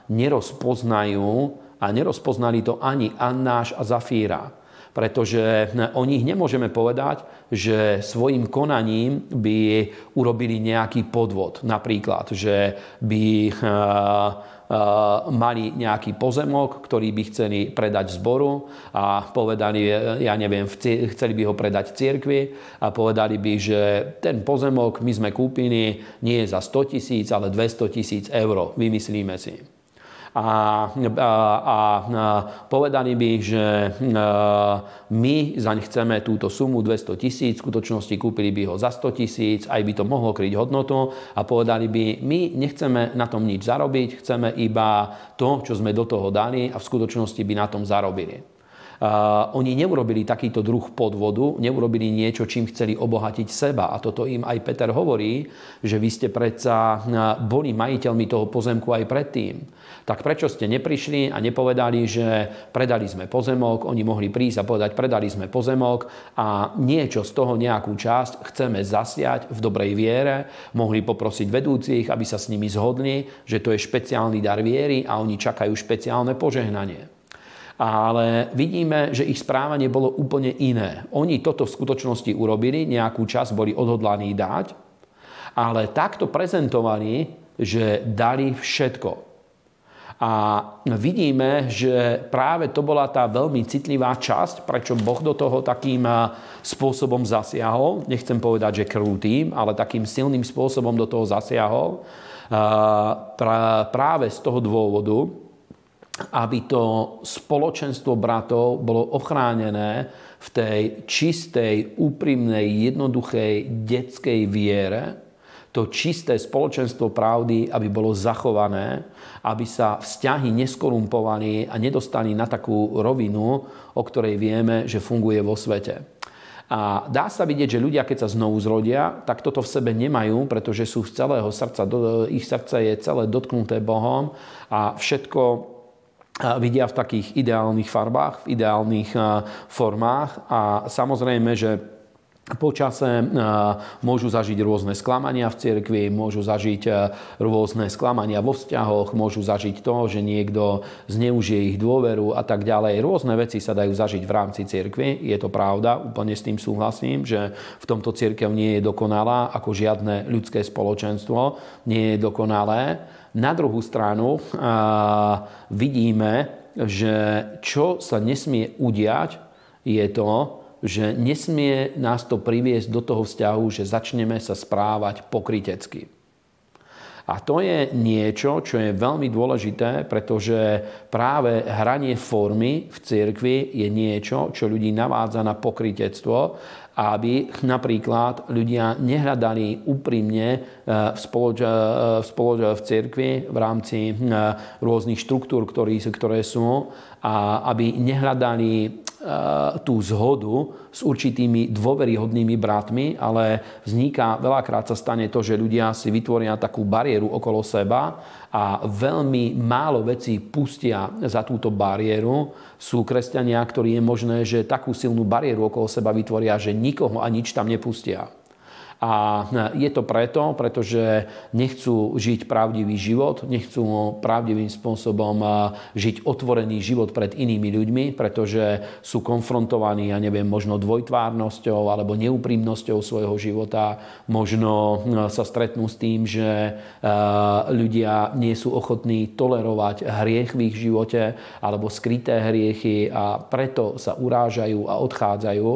nerozpoznajú, a nerozpoznali to ani Annáš a Zafíra. Pretože o nich nemôžeme povedať, že svojim konaním by urobili nejaký podvod. Napríklad, že by eh, eh, mali nejaký pozemok, ktorý by chceli predať zboru a povedali, ja neviem, chceli by ho predať cirkvi a povedali by, že ten pozemok my sme kúpili nie za 100 tisíc, ale 200 tisíc eur. Vymyslíme si a, a, a povedali by, že my zaň chceme túto sumu 200 tisíc, v skutočnosti kúpili by ho za 100 tisíc, aj by to mohlo kryť hodnotu a povedali by, my nechceme na tom nič zarobiť, chceme iba to, čo sme do toho dali a v skutočnosti by na tom zarobili. Oni neurobili takýto druh podvodu, neurobili niečo, čím chceli obohatiť seba. A toto im aj Peter hovorí, že vy ste predsa boli majiteľmi toho pozemku aj predtým. Tak prečo ste neprišli a nepovedali, že predali sme pozemok, oni mohli prísť a povedať, predali sme pozemok a niečo z toho, nejakú časť chceme zasiať v dobrej viere, mohli poprosiť vedúcich, aby sa s nimi zhodli, že to je špeciálny dar viery a oni čakajú špeciálne požehnanie ale vidíme, že ich správanie bolo úplne iné. Oni toto v skutočnosti urobili, nejakú čas boli odhodlaní dať, ale takto prezentovali, že dali všetko. A vidíme, že práve to bola tá veľmi citlivá časť, prečo Boh do toho takým spôsobom zasiahol. Nechcem povedať, že krútým, ale takým silným spôsobom do toho zasiahol. Práve z toho dôvodu, aby to spoločenstvo bratov bolo ochránené v tej čistej, úprimnej, jednoduchej detskej viere, to čisté spoločenstvo pravdy, aby bolo zachované, aby sa vzťahy neskorumpovali a nedostali na takú rovinu, o ktorej vieme, že funguje vo svete. A dá sa vidieť, že ľudia, keď sa znovu zrodia, tak toto v sebe nemajú, pretože sú z celého srdca, ich srdce je celé dotknuté Bohom a všetko vidia v takých ideálnych farbách, v ideálnych formách a samozrejme, že Počase môžu zažiť rôzne sklamania v cirkvi, môžu zažiť rôzne sklamania vo vzťahoch, môžu zažiť to, že niekto zneužije ich dôveru a tak ďalej. Rôzne veci sa dajú zažiť v rámci cirkvi, je to pravda, úplne s tým súhlasím, že v tomto cirkev nie je dokonalá, ako žiadne ľudské spoločenstvo nie je dokonalé. Na druhú stranu vidíme, že čo sa nesmie udiať, je to, že nesmie nás to priviesť do toho vzťahu, že začneme sa správať pokrytecky. A to je niečo, čo je veľmi dôležité, pretože práve hranie formy v cirkvi je niečo, čo ľudí navádza na pokrytectvo aby napríklad ľudia nehľadali úprimne e, v, spoloč, e, v, spoloč, v cirkvi v rámci e, rôznych štruktúr, ktoré sú a aby nehľadali tú zhodu s určitými dôveryhodnými bratmi, ale vzniká, veľakrát sa stane to, že ľudia si vytvoria takú bariéru okolo seba a veľmi málo vecí pustia za túto bariéru. Sú kresťania, ktorí je možné, že takú silnú bariéru okolo seba vytvoria, že nikoho a nič tam nepustia. A je to preto, pretože nechcú žiť pravdivý život, nechcú pravdivým spôsobom žiť otvorený život pred inými ľuďmi, pretože sú konfrontovaní, ja neviem, možno dvojtvárnosťou alebo neúprimnosťou svojho života, možno sa stretnú s tým, že ľudia nie sú ochotní tolerovať hriech v ich živote alebo skryté hriechy a preto sa urážajú a odchádzajú.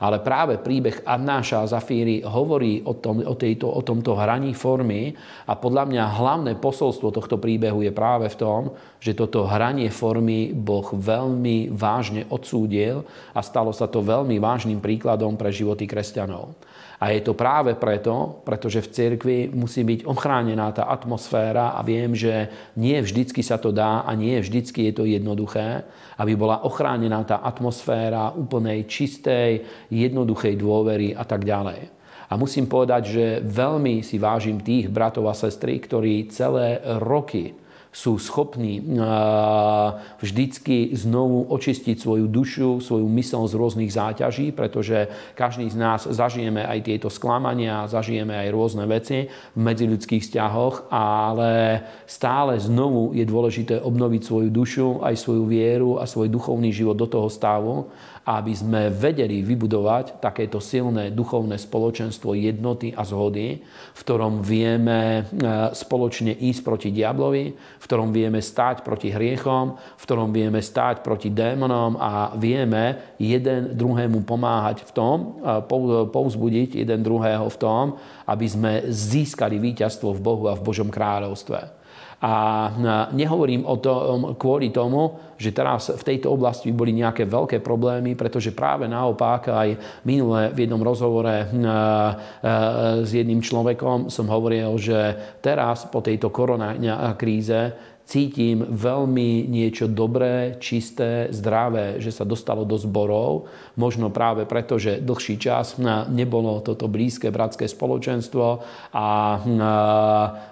Ale práve príbeh Adnáša a Zafíry hovorí o, tom, o, tejto, o tomto hraní formy a podľa mňa hlavné posolstvo tohto príbehu je práve v tom, že toto hranie formy Boh veľmi vážne odsúdil a stalo sa to veľmi vážnym príkladom pre životy kresťanov. A je to práve preto, pretože v cirkvi musí byť ochránená tá atmosféra a viem, že nie vždycky sa to dá a nie vždycky je to jednoduché, aby bola ochránená tá atmosféra úplnej čistej, jednoduchej dôvery a tak ďalej. A musím povedať, že veľmi si vážim tých bratov a sestry, ktorí celé roky sú schopní vždycky znovu očistiť svoju dušu, svoju mysel z rôznych záťaží, pretože každý z nás zažijeme aj tieto sklamania, zažijeme aj rôzne veci v medziľudských vzťahoch, ale stále znovu je dôležité obnoviť svoju dušu, aj svoju vieru a svoj duchovný život do toho stavu, aby sme vedeli vybudovať takéto silné duchovné spoločenstvo jednoty a zhody, v ktorom vieme e, spoločne ísť proti diablovi, v ktorom vieme stáť proti hriechom, v ktorom vieme stáť proti démonom a vieme jeden druhému pomáhať v tom, povzbudiť jeden druhého v tom, aby sme získali víťazstvo v Bohu a v Božom kráľovstve. A nehovorím o tom kvôli tomu, že teraz v tejto oblasti boli nejaké veľké problémy, pretože práve naopak aj minule v jednom rozhovore s jedným človekom som hovoril, že teraz po tejto koronakríze cítim veľmi niečo dobré, čisté, zdravé, že sa dostalo do zborov. Možno práve preto, že dlhší čas nebolo toto blízke bratské spoločenstvo a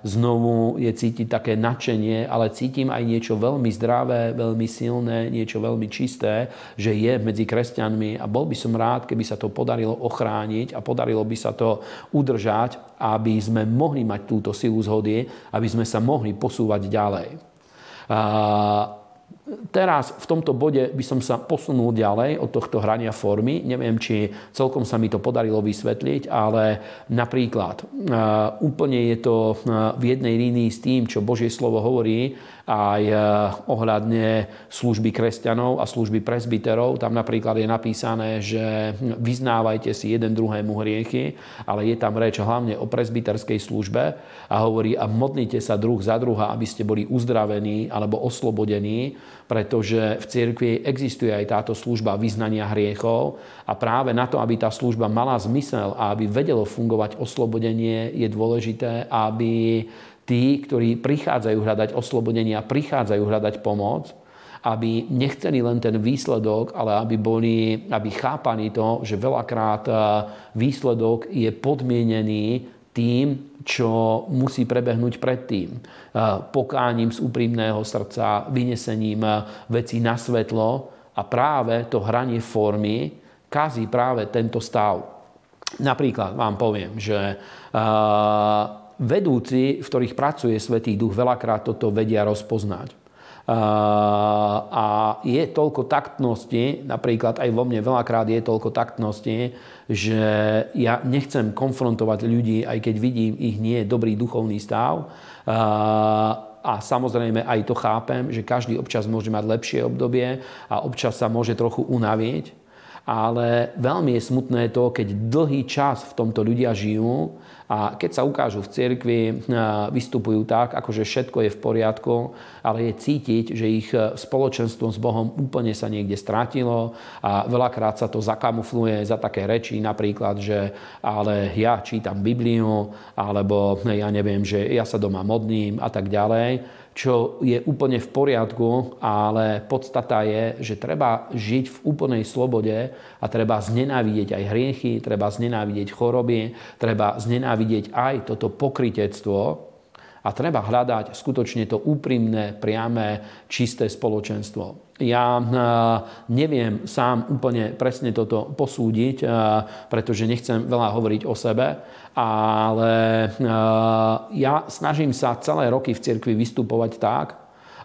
znovu je cítiť také nadšenie, ale cítim aj niečo veľmi zdravé, veľmi silné, niečo veľmi čisté, že je medzi kresťanmi a bol by som rád, keby sa to podarilo ochrániť a podarilo by sa to udržať aby sme mohli mať túto silu zhody, aby sme sa mohli posúvať ďalej. Teraz v tomto bode by som sa posunul ďalej od tohto hrania formy. Neviem, či celkom sa mi to podarilo vysvetliť, ale napríklad úplne je to v jednej línii s tým, čo Božie slovo hovorí aj e, ohľadne služby kresťanov a služby presbyterov. Tam napríklad je napísané, že vyznávajte si jeden druhému hriechy, ale je tam reč hlavne o presbyterskej službe a hovorí a modlite sa druh za druha, aby ste boli uzdravení alebo oslobodení, pretože v cirkvi existuje aj táto služba vyznania hriechov a práve na to, aby tá služba mala zmysel a aby vedelo fungovať oslobodenie, je dôležité, aby tí, ktorí prichádzajú hľadať oslobodenie a prichádzajú hľadať pomoc, aby nechceli len ten výsledok, ale aby, boli, aby chápali to, že veľakrát e, výsledok je podmienený tým, čo musí prebehnúť predtým. E, pokáním z úprimného srdca, vynesením e, veci na svetlo a práve to hranie formy kazí práve tento stav. Napríklad vám poviem, že vedúci, v ktorých pracuje Svetý Duch, veľakrát toto vedia rozpoznať. A je toľko taktnosti, napríklad aj vo mne veľakrát je toľko taktnosti, že ja nechcem konfrontovať ľudí, aj keď vidím ich nie dobrý duchovný stav. A samozrejme aj to chápem, že každý občas môže mať lepšie obdobie a občas sa môže trochu unaviť Ale veľmi je smutné to, keď dlhý čas v tomto ľudia žijú a keď sa ukážu v cirkvi, e, vystupujú tak, akože všetko je v poriadku, ale je cítiť, že ich e, spoločenstvo s Bohom úplne sa niekde strátilo a veľakrát sa to zakamufluje za také reči, napríklad, že ale ja čítam Bibliu, alebo ja neviem, že ja sa doma modlím a tak ďalej čo je úplne v poriadku, ale podstata je, že treba žiť v úplnej slobode a treba znenávidieť aj hriechy, treba znenávidieť choroby, treba znenávidieť aj toto pokritectvo a treba hľadať skutočne to úprimné, priame, čisté spoločenstvo. Ja eh, neviem sám úplne presne toto posúdiť, eh, pretože nechcem veľa hovoriť o sebe, ale eh, ja snažím sa celé roky v cirkvi vystupovať tak,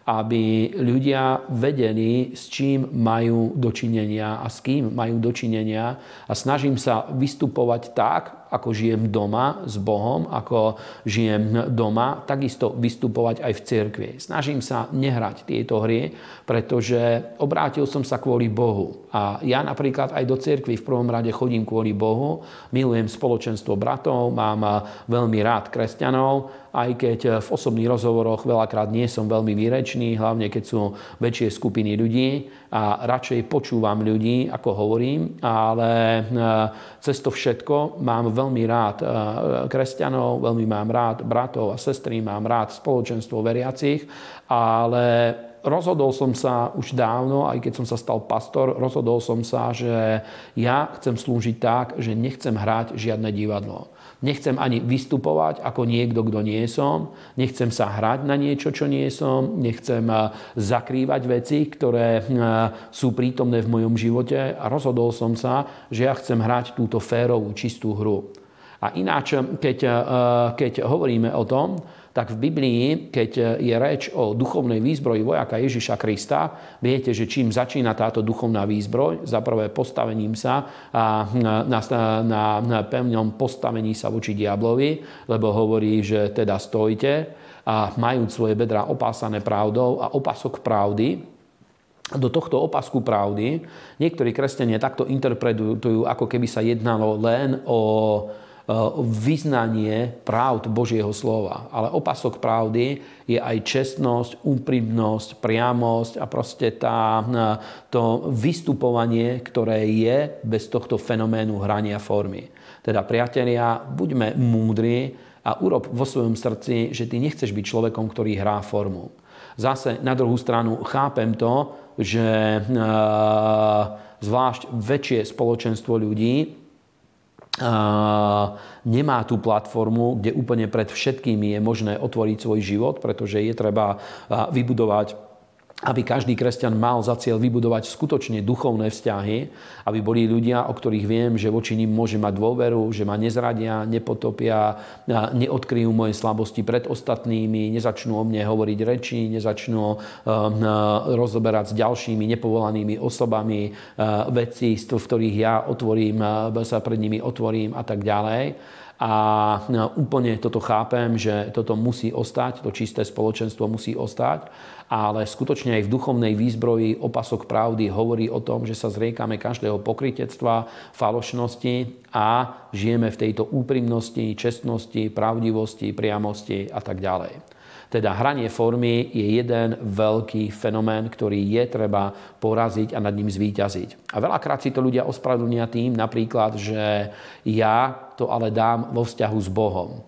aby ľudia vedeli, s čím majú dočinenia a s kým majú dočinenia. A snažím sa vystupovať tak, ako žijem doma s Bohom, ako žijem doma, takisto vystupovať aj v cirkvi. Snažím sa nehrať tieto hry, pretože obrátil som sa kvôli Bohu. A ja napríklad aj do cirkvi v prvom rade chodím kvôli Bohu, milujem spoločenstvo bratov, mám veľmi rád kresťanov, aj keď v osobných rozhovoroch veľakrát nie som veľmi výrečný, hlavne keď sú väčšie skupiny ľudí a radšej počúvam ľudí, ako hovorím, ale cez to všetko mám veľmi rád eh, kresťanov, veľmi mám rád bratov a sestry, mám rád spoločenstvo veriacich, ale rozhodol som sa už dávno, aj keď som sa stal pastor, rozhodol som sa, že ja chcem slúžiť tak, že nechcem hrať žiadne divadlo. Nechcem ani vystupovať ako niekto, kto nie som. Nechcem sa hrať na niečo, čo nie som. Nechcem eh, zakrývať veci, ktoré eh, sú prítomné v mojom živote. A rozhodol som sa, že ja chcem hrať túto férovú, čistú hru. A ináč, keď, eh, keď hovoríme o tom, tak v Biblii, keď je reč o duchovnej výzbroji vojaka Ježiša Krista, viete, že čím začína táto duchovná výzbroj? Za prvé postavením sa a na, na, na pevnom postavení sa voči diablovi, lebo hovorí, že teda stojte a majú svoje bedra opásané pravdou a opasok pravdy, do tohto opasku pravdy niektorí kresťania takto interpretujú, ako keby sa jednalo len o vyznanie pravd Božieho slova. Ale opasok pravdy je aj čestnosť, úprimnosť, priamosť a proste tá, eh, to vystupovanie, ktoré je bez tohto fenoménu hrania formy. Teda priatelia, buďme múdri a urob vo svojom srdci, že ty nechceš byť človekom, ktorý hrá formu. Zase na druhú stranu chápem to, že e, zvlášť väčšie spoločenstvo ľudí nemá tú platformu, kde úplne pred všetkými je možné otvoriť svoj život, pretože je treba vybudovať aby každý kresťan mal za cieľ vybudovať skutočne duchovné vzťahy, aby boli ľudia, o ktorých viem, že voči ním môže mať dôveru, že ma nezradia, nepotopia, neodkryjú moje slabosti pred ostatnými, nezačnú o mne hovoriť reči, nezačnú um, rozoberať s ďalšími nepovolanými osobami uh, veci, v ktorých ja otvorím, sa pred nimi otvorím a tak ďalej. A no, úplne toto chápem, že toto musí ostať, to čisté spoločenstvo musí ostať ale skutočne aj v duchovnej výzbroji opasok pravdy hovorí o tom, že sa zriekame každého pokritectva, falošnosti a žijeme v tejto úprimnosti, čestnosti, pravdivosti, priamosti a tak ďalej. Teda hranie formy je jeden veľký fenomén, ktorý je treba poraziť a nad ním zvíťaziť. A veľakrát si to ľudia ospravedlnia tým napríklad, že ja to ale dám vo vzťahu s Bohom.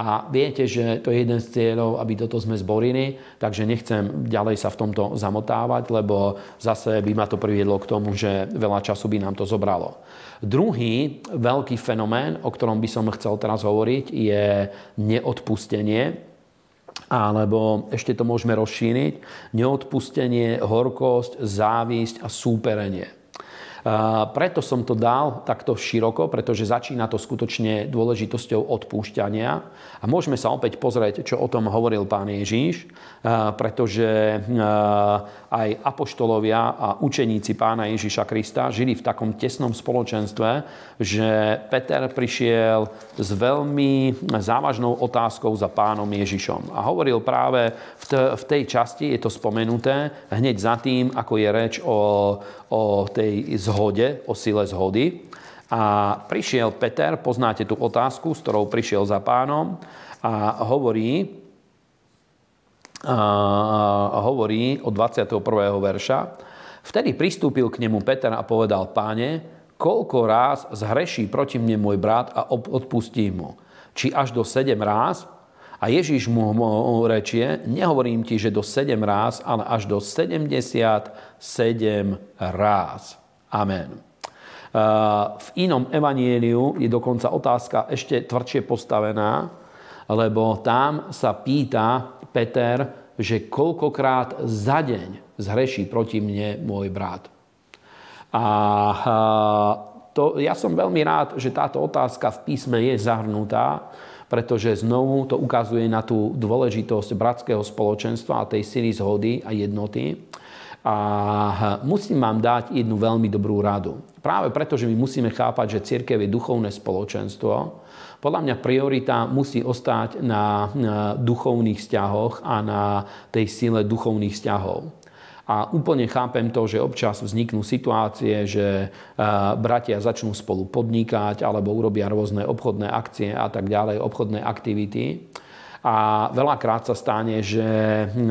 A viete, že to je jeden z cieľov, aby toto sme zborili, takže nechcem ďalej sa v tomto zamotávať, lebo zase by ma to priviedlo k tomu, že veľa času by nám to zobralo. Druhý veľký fenomén, o ktorom by som chcel teraz hovoriť, je neodpustenie alebo ešte to môžeme rozšíriť, neodpustenie, horkosť, závisť a súperenie. Preto som to dal takto široko, pretože začína to skutočne dôležitosťou odpúšťania. A môžeme sa opäť pozrieť, čo o tom hovoril pán Ježíš, pretože aj apoštolovia a učeníci pána Ježíša Krista žili v takom tesnom spoločenstve, že Peter prišiel s veľmi závažnou otázkou za pánom Ježišom. A hovoril práve v tej časti, je to spomenuté, hneď za tým, ako je reč o, o tej zhode, o sile zhody. A prišiel Peter, poznáte tú otázku, s ktorou prišiel za pánom a hovorí, a hovorí od 21. verša. Vtedy pristúpil k nemu Peter a povedal, páne, koľko ráz zhreší proti mne môj brat a odpustí mu. Či až do 7 ráz? A Ježiš mu rečie, nehovorím ti, že do 7 ráz, ale až do 77 ráz. Amen. V inom evanieliu je dokonca otázka ešte tvrdšie postavená, lebo tam sa pýta Peter, že koľkokrát za deň zhreší proti mne môj brat. A to, ja som veľmi rád, že táto otázka v písme je zahrnutá, pretože znovu to ukazuje na tú dôležitosť bratského spoločenstva a tej sily zhody a jednoty. A musím vám dať jednu veľmi dobrú radu. Práve preto, že my musíme chápať, že církev je duchovné spoločenstvo, podľa mňa priorita musí ostať na duchovných vzťahoch a na tej sile duchovných vzťahov. A úplne chápem to, že občas vzniknú situácie, že bratia začnú spolu podnikať alebo urobia rôzne obchodné akcie a tak ďalej, obchodné aktivity. A veľakrát sa stane, že hm,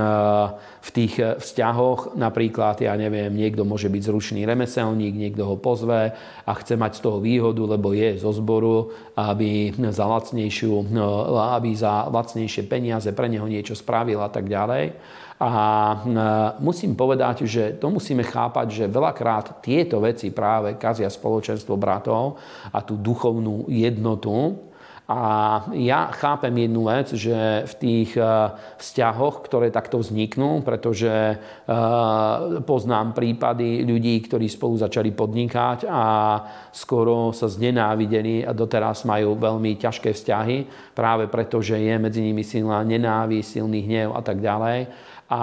v tých vzťahoch napríklad, ja neviem, niekto môže byť zručný remeselník, niekto ho pozve a chce mať z toho výhodu, lebo je zo zboru, aby za, lacnejšiu, no, aby za lacnejšie peniaze pre neho niečo spravil a tak ďalej. A musím povedať, že to musíme chápať, že veľakrát tieto veci práve kazia spoločenstvo bratov a tú duchovnú jednotu, a ja chápem jednu vec, že v tých eh, vzťahoch, ktoré takto vzniknú, pretože eh, poznám prípady ľudí, ktorí spolu začali podnikať a skoro sa znenávideli a doteraz majú veľmi ťažké vzťahy, práve preto, že je medzi nimi silná nenávisť, silný hnev a tak ďalej a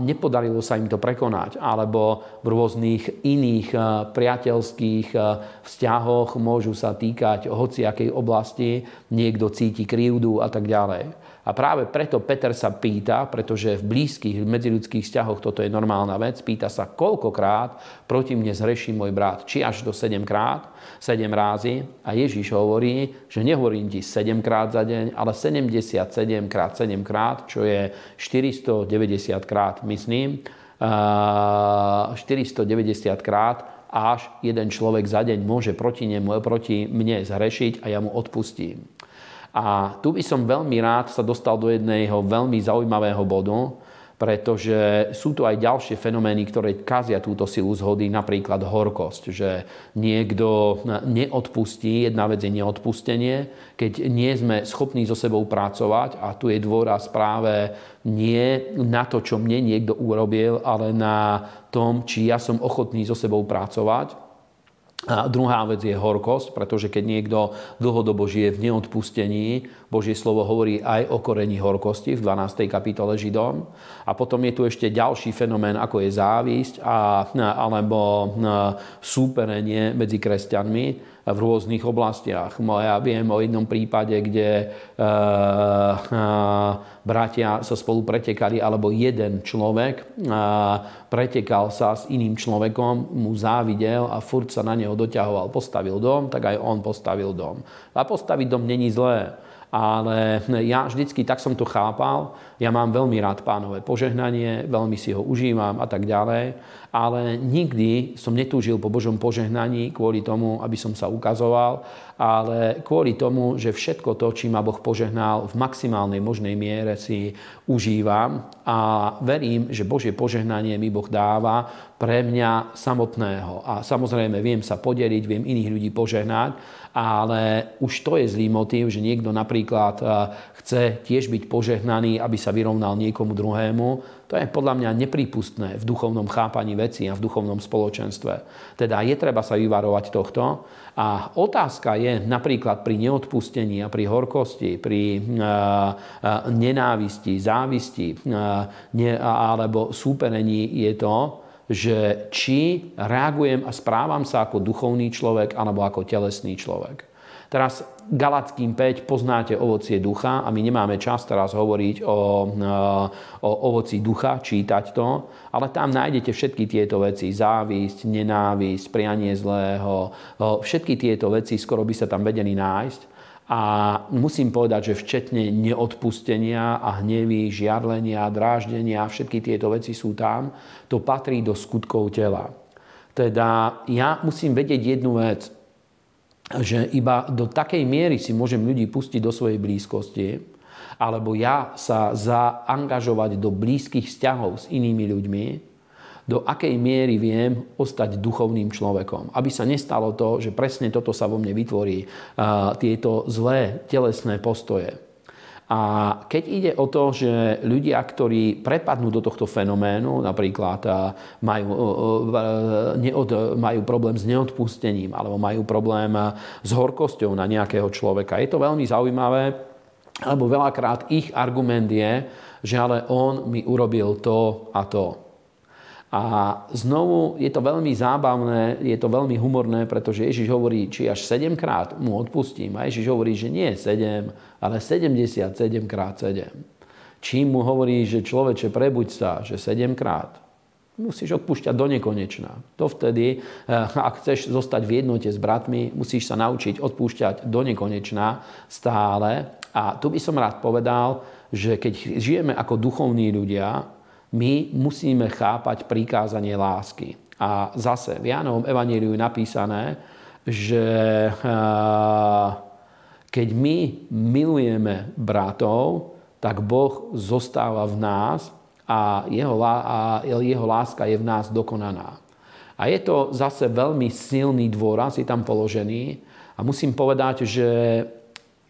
nepodarilo sa im to prekonať. Alebo v rôznych iných eh, priateľských eh, vzťahoch môžu sa týkať hociakej oblasti, niekto cíti krivdu a tak ďalej. A práve preto Peter sa pýta, pretože v blízkych medziludských vzťahoch toto je normálna vec, pýta sa, koľkokrát proti mne zhreší môj brat. Či až do 7 krát, 7 rázy. A Ježíš hovorí, že nehovorím ti 7 krát za deň, ale 77 krát 7 krát, čo je 490 krát, myslím. 490 krát až jeden človek za deň môže proti, nemu, proti mne zhrešiť a ja mu odpustím. A tu by som veľmi rád sa dostal do jedného veľmi zaujímavého bodu, pretože sú tu aj ďalšie fenomény, ktoré kazia túto silu zhody, napríklad horkosť, že niekto neodpustí, jedna vec je neodpustenie, keď nie sme schopní so sebou pracovať a tu je dôraz práve nie na to, čo mne niekto urobil, ale na tom, či ja som ochotný so sebou pracovať a druhá vec je horkosť, pretože keď niekto dlhodobo žije v neodpustení, Božie slovo hovorí aj o korení horkosti v 12. kapitole Židom. A potom je tu ešte ďalší fenomén, ako je závisť a, alebo súperenie medzi kresťanmi v rôznych oblastiach. Ja viem o jednom prípade, kde uh, uh, bratia sa spolu pretekali, alebo jeden človek uh, pretekal sa s iným človekom, mu závidel a furt sa na neho doťahoval. Postavil dom, tak aj on postavil dom. A postaviť dom není zlé ale ja vždycky tak som to chápal. Ja mám veľmi rád pánové požehnanie, veľmi si ho užívam a tak ďalej ale nikdy som netúžil po Božom požehnaní kvôli tomu, aby som sa ukazoval, ale kvôli tomu, že všetko to, čím ma Boh požehnal, v maximálnej možnej miere si užívam a verím, že Božie požehnanie mi Boh dáva pre mňa samotného. A samozrejme viem sa podeliť, viem iných ľudí požehnať, ale už to je zlý motív, že niekto napríklad eh, chce tiež byť požehnaný, aby sa vyrovnal niekomu druhému, to je podľa mňa neprípustné v duchovnom chápaní veci a v duchovnom spoločenstve. Teda je treba sa vyvarovať tohto. A otázka je napríklad pri neodpustení a pri horkosti, pri nenávisti, závisti alebo súperení je to, že či reagujem a správam sa ako duchovný človek alebo ako telesný človek. Teraz Galackým 5 poznáte ovocie ducha a my nemáme čas teraz hovoriť o, o ovoci ducha, čítať to, ale tam nájdete všetky tieto veci. Závisť, nenávisť, prianie zlého, všetky tieto veci skoro by sa tam vedeli nájsť. A musím povedať, že včetne neodpustenia a hnevy, žiarlenia, dráždenia, všetky tieto veci sú tam. To patrí do skutkov tela. Teda ja musím vedieť jednu vec, že iba do takej miery si môžem ľudí pustiť do svojej blízkosti, alebo ja sa zaangažovať do blízkych vzťahov s inými ľuďmi, do akej miery viem ostať duchovným človekom. Aby sa nestalo to, že presne toto sa vo mne vytvorí, tieto zlé telesné postoje. A keď ide o to, že ľudia, ktorí prepadnú do tohto fenoménu, napríklad majú, neod, majú problém s neodpustením alebo majú problém s horkosťou na nejakého človeka, je to veľmi zaujímavé, lebo veľakrát ich argument je, že ale on mi urobil to a to. A znovu je to veľmi zábavné, je to veľmi humorné, pretože Ježiš hovorí, či až 7 krát mu odpustím. A Ježiš hovorí, že nie 7, ale 77 krát 7. Čím mu hovorí, že človeče, prebuď sa, že 7 krát, musíš odpúšťať do nekonečna. To vtedy, eh, ak chceš zostať v jednote s bratmi, musíš sa naučiť odpúšťať do nekonečna stále. A tu by som rád povedal, že keď žijeme ako duchovní ľudia, my musíme chápať prikázanie lásky. A zase v Jánovom evaníliu je napísané, že eh, keď my milujeme bratov, tak Boh zostáva v nás a jeho, a jeho láska je v nás dokonaná. A je to zase veľmi silný dôraz, je tam položený. A musím povedať, že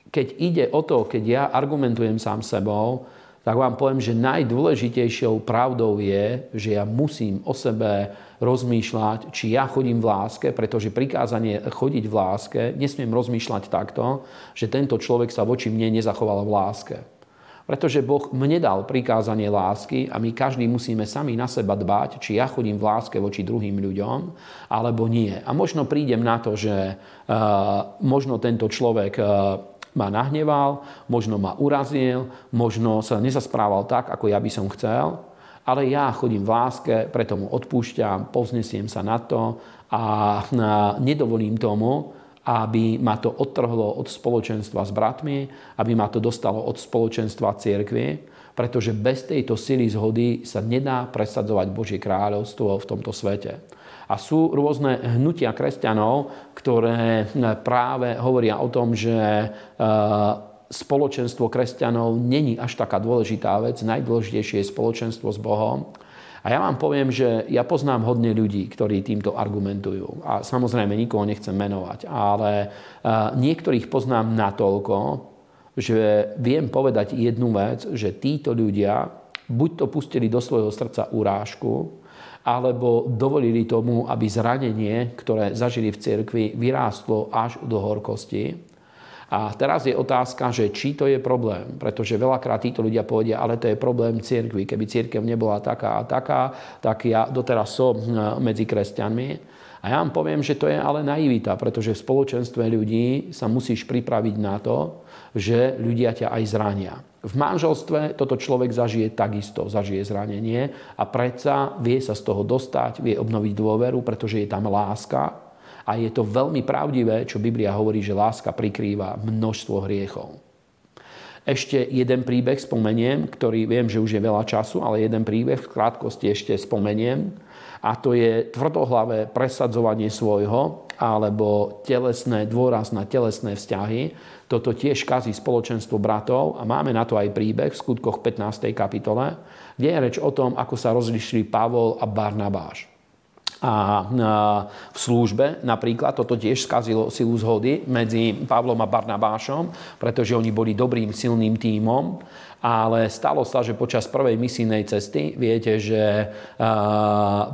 keď ide o to, keď ja argumentujem sám sebou, tak vám poviem, že najdôležitejšou pravdou je, že ja musím o sebe rozmýšľať, či ja chodím v láske, pretože prikázanie chodiť v láske, nesmiem rozmýšľať takto, že tento človek sa voči mne nezachoval v láske. Pretože Boh mne dal prikázanie lásky a my každý musíme sami na seba dbať, či ja chodím v láske voči druhým ľuďom, alebo nie. A možno prídem na to, že uh, možno tento človek uh, ma nahneval, možno ma urazil, možno sa nezasprával tak, ako ja by som chcel, ale ja chodím v láske, preto mu odpúšťam, povznesiem sa na to a nedovolím tomu, aby ma to odtrhlo od spoločenstva s bratmi, aby ma to dostalo od spoločenstva cirkvi, pretože bez tejto sily zhody sa nedá presadzovať Božie kráľovstvo v tomto svete. A sú rôzne hnutia kresťanov, ktoré práve hovoria o tom, že e, spoločenstvo kresťanov není až taká dôležitá vec. Najdôležitejšie je spoločenstvo s Bohom. A ja vám poviem, že ja poznám hodne ľudí, ktorí týmto argumentujú. A samozrejme nikoho nechcem menovať, ale e, niektorých poznám natoľko, že viem povedať jednu vec, že títo ľudia buď to pustili do svojho srdca urážku, alebo dovolili tomu, aby zranenie, ktoré zažili v cirkvi, vyrástlo až do horkosti. A teraz je otázka, že či to je problém, pretože veľakrát títo ľudia povedia, ale to je problém cirkvi. Keby cirkev nebola taká a taká, tak ja doteraz som hm, medzi kresťanmi. A ja vám poviem, že to je ale naivita, pretože v spoločenstve ľudí sa musíš pripraviť na to, že ľudia ťa aj zrania. V manželstve toto človek zažije takisto, zažije zranenie a predsa vie sa z toho dostať, vie obnoviť dôveru, pretože je tam láska a je to veľmi pravdivé, čo Biblia hovorí, že láska prikrýva množstvo hriechov. Ešte jeden príbeh spomeniem, ktorý viem, že už je veľa času, ale jeden príbeh v krátkosti ešte spomeniem. A to je tvrdohlavé presadzovanie svojho alebo telesné, dôraz na telesné vzťahy, toto tiež kazí spoločenstvo bratov a máme na to aj príbeh v skutkoch 15. kapitole, kde je reč o tom, ako sa rozlišili Pavol a Barnabáš. A v službe napríklad toto tiež skazilo silu zhody medzi Pavlom a Barnabášom, pretože oni boli dobrým, silným tímom. Ale stalo sa, že počas prvej misijnej cesty, viete, že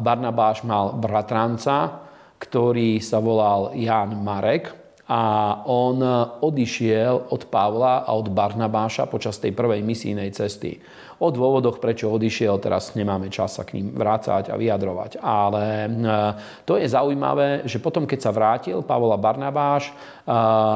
Barnabáš mal bratranca, ktorý sa volal Jan Marek a on odišiel od Pavla a od Barnabáša počas tej prvej misijnej cesty. O dôvodoch, prečo odišiel, teraz nemáme čas sa k ním vrácať a vyjadrovať. Ale e, to je zaujímavé, že potom, keď sa vrátil Pavol a Barnabáš, e,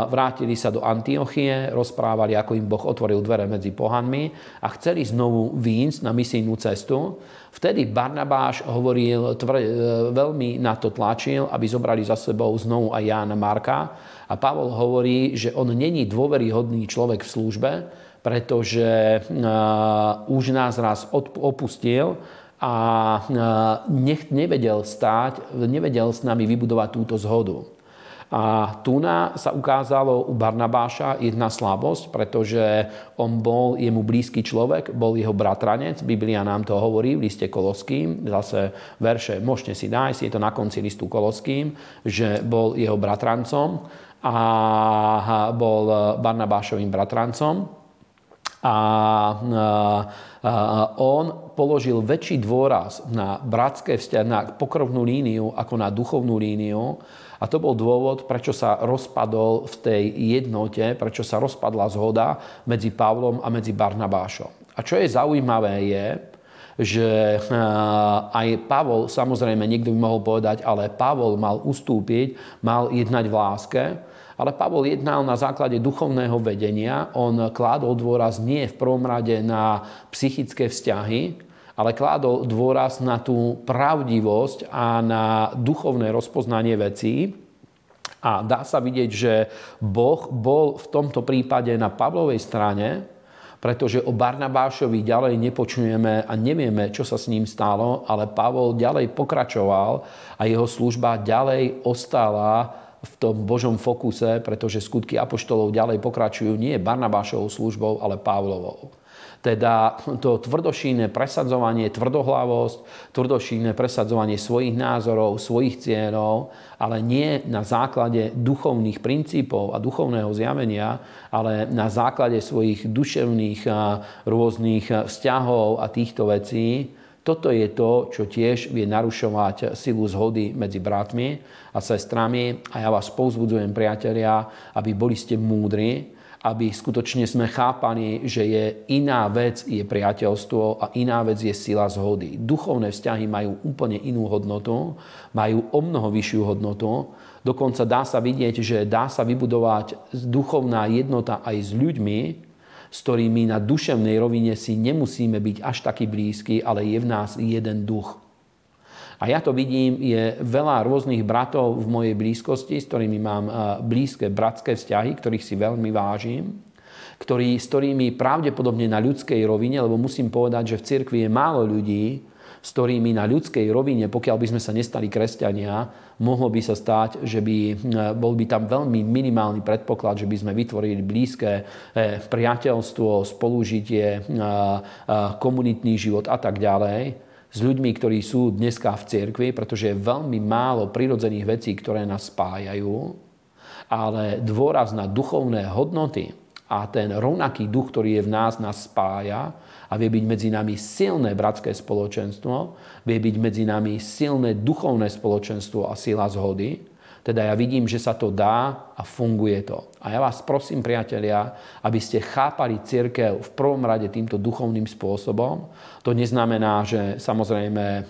vrátili sa do Antiochie, rozprávali, ako im Boh otvoril dvere medzi pohanmi a chceli znovu výjsť na misijnú cestu. Vtedy Barnabáš hovoril, tvr, e, veľmi na to tlačil, aby zobrali za sebou znovu aj Jána Marka. A Pavol hovorí, že on není dôveryhodný človek v službe, pretože už nás raz opustil a nech, nevedel stáť, nevedel s nami vybudovať túto zhodu. A tu sa ukázalo u Barnabáša jedna slabosť, pretože on bol jemu blízky človek, bol jeho bratranec. Biblia nám to hovorí v liste Koloským, zase verše môžete si nájsť, je to na konci listu Koloským, že bol jeho bratrancom a bol Barnabášovým bratrancom a on položil väčší dôraz na bratské vzťahy, na pokrovnú líniu ako na duchovnú líniu. A to bol dôvod, prečo sa rozpadol v tej jednote, prečo sa rozpadla zhoda medzi Pavlom a medzi Barnabášom. A čo je zaujímavé je, že aj Pavol, samozrejme, niekto by mohol povedať, ale Pavol mal ustúpiť, mal jednať v láske, ale Pavol jednal na základe duchovného vedenia. On kládol dôraz nie v prvom rade na psychické vzťahy, ale kládol dôraz na tú pravdivosť a na duchovné rozpoznanie vecí. A dá sa vidieť, že Boh bol v tomto prípade na Pavlovej strane, pretože o Barnabášovi ďalej nepočujeme a nevieme, čo sa s ním stalo, ale Pavol ďalej pokračoval a jeho služba ďalej ostala v tom Božom fokuse, pretože skutky apoštolov ďalej pokračujú nie Barnabášovou službou, ale Pavlovou. Teda to tvrdošíne presadzovanie, tvrdohlavosť, tvrdošíne presadzovanie svojich názorov, svojich cieľov, ale nie na základe duchovných princípov a duchovného zjavenia, ale na základe svojich duševných rôznych vzťahov a týchto vecí, toto je to, čo tiež vie narušovať silu zhody medzi bratmi a sestrami. A ja vás povzbudzujem, priatelia, aby boli ste múdri, aby skutočne sme chápali, že je iná vec je priateľstvo a iná vec je sila zhody. Duchovné vzťahy majú úplne inú hodnotu, majú o mnoho vyššiu hodnotu. Dokonca dá sa vidieť, že dá sa vybudovať duchovná jednota aj s ľuďmi, s ktorými na duševnej rovine si nemusíme byť až taký blízky, ale je v nás jeden duch. A ja to vidím, je veľa rôznych bratov v mojej blízkosti, s ktorými mám eh, blízke bratské vzťahy, ktorých si veľmi vážim, ktorý, s ktorými pravdepodobne na ľudskej rovine, lebo musím povedať, že v cirkvi je málo ľudí, s ktorými na ľudskej rovine, pokiaľ by sme sa nestali kresťania, mohlo by sa stať, že by e, bol by tam veľmi minimálny predpoklad, že by sme vytvorili blízke e, priateľstvo, spolužitie, e, komunitný život a tak ďalej s ľuďmi, ktorí sú dneska v cirkvi, pretože je veľmi málo prirodzených vecí, ktoré nás spájajú, ale dôraz na duchovné hodnoty a ten rovnaký duch, ktorý je v nás, nás spája a vie byť medzi nami silné bratské spoločenstvo, vie byť medzi nami silné duchovné spoločenstvo a sila zhody, teda ja vidím, že sa to dá a funguje to. A ja vás prosím, priatelia, aby ste chápali církev v prvom rade týmto duchovným spôsobom. To neznamená, že samozrejme e,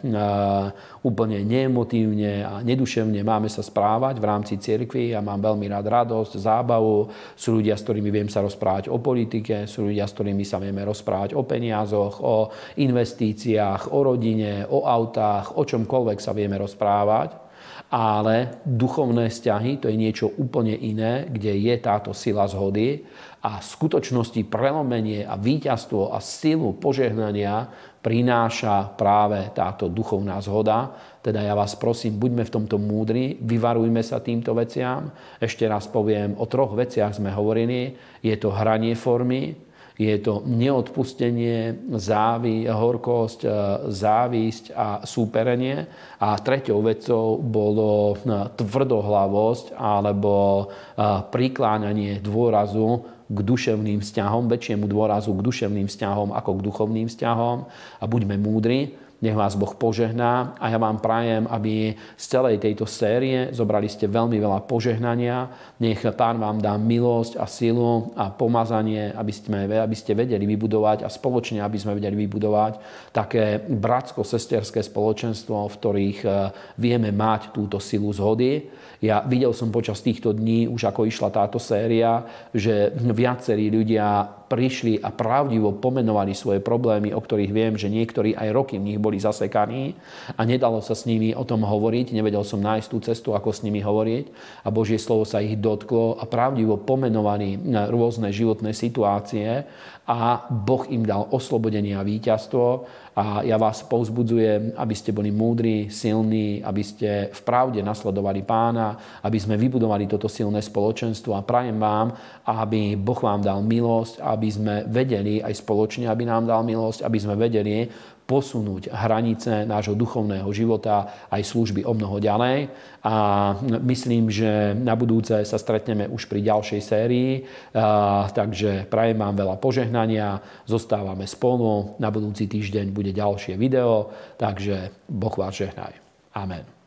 úplne neemotívne a neduševne máme sa správať v rámci cirkvi. Ja mám veľmi rád radosť, zábavu. Sú ľudia, s ktorými viem sa rozprávať o politike, sú ľudia, s ktorými sa vieme rozprávať o peniazoch, o investíciách, o rodine, o autách, o čomkoľvek sa vieme rozprávať ale duchovné vzťahy to je niečo úplne iné, kde je táto sila zhody a v skutočnosti prelomenie a víťazstvo a silu požehnania prináša práve táto duchovná zhoda. Teda ja vás prosím, buďme v tomto múdri, vyvarujme sa týmto veciam. Ešte raz poviem, o troch veciach sme hovorili. Je to hranie formy, je to neodpustenie, závi, horkosť, e, závisť a súperenie. A treťou vecou bolo e, tvrdohlavosť alebo e, prikláňanie dôrazu k duševným vzťahom, väčšiemu dôrazu k duševným vzťahom ako k duchovným vzťahom. A buďme múdri, nech vás Boh požehná a ja vám prajem, aby z celej tejto série zobrali ste veľmi veľa požehnania. Nech Pán vám dá milosť a silu a pomazanie, aby ste, aby ste vedeli vybudovať a spoločne, aby sme vedeli vybudovať také bratsko-sesterské spoločenstvo, v ktorých eh, vieme mať túto silu zhody. Ja videl som počas týchto dní, už ako išla táto séria, že viacerí ľudia prišli a pravdivo pomenovali svoje problémy, o ktorých viem, že niektorí aj roky v nich boli zasekaní a nedalo sa s nimi o tom hovoriť, nevedel som nájsť tú cestu, ako s nimi hovoriť a Božie slovo sa ich dotklo a pravdivo pomenovali rôzne životné situácie a Boh im dal oslobodenie a víťazstvo a ja vás povzbudzujem, aby ste boli múdri, silní, aby ste v pravde nasledovali pána, aby sme vybudovali toto silné spoločenstvo. A prajem vám, aby Boh vám dal milosť, aby sme vedeli aj spoločne, aby nám dal milosť, aby sme vedeli posunúť hranice nášho duchovného života aj služby o mnoho ďalej. A myslím, že na budúce sa stretneme už pri ďalšej sérii. A, takže prajem vám veľa požehnania, zostávame spolu, na budúci týždeň bude ďalšie video, takže Boh vás žehnaj. Amen.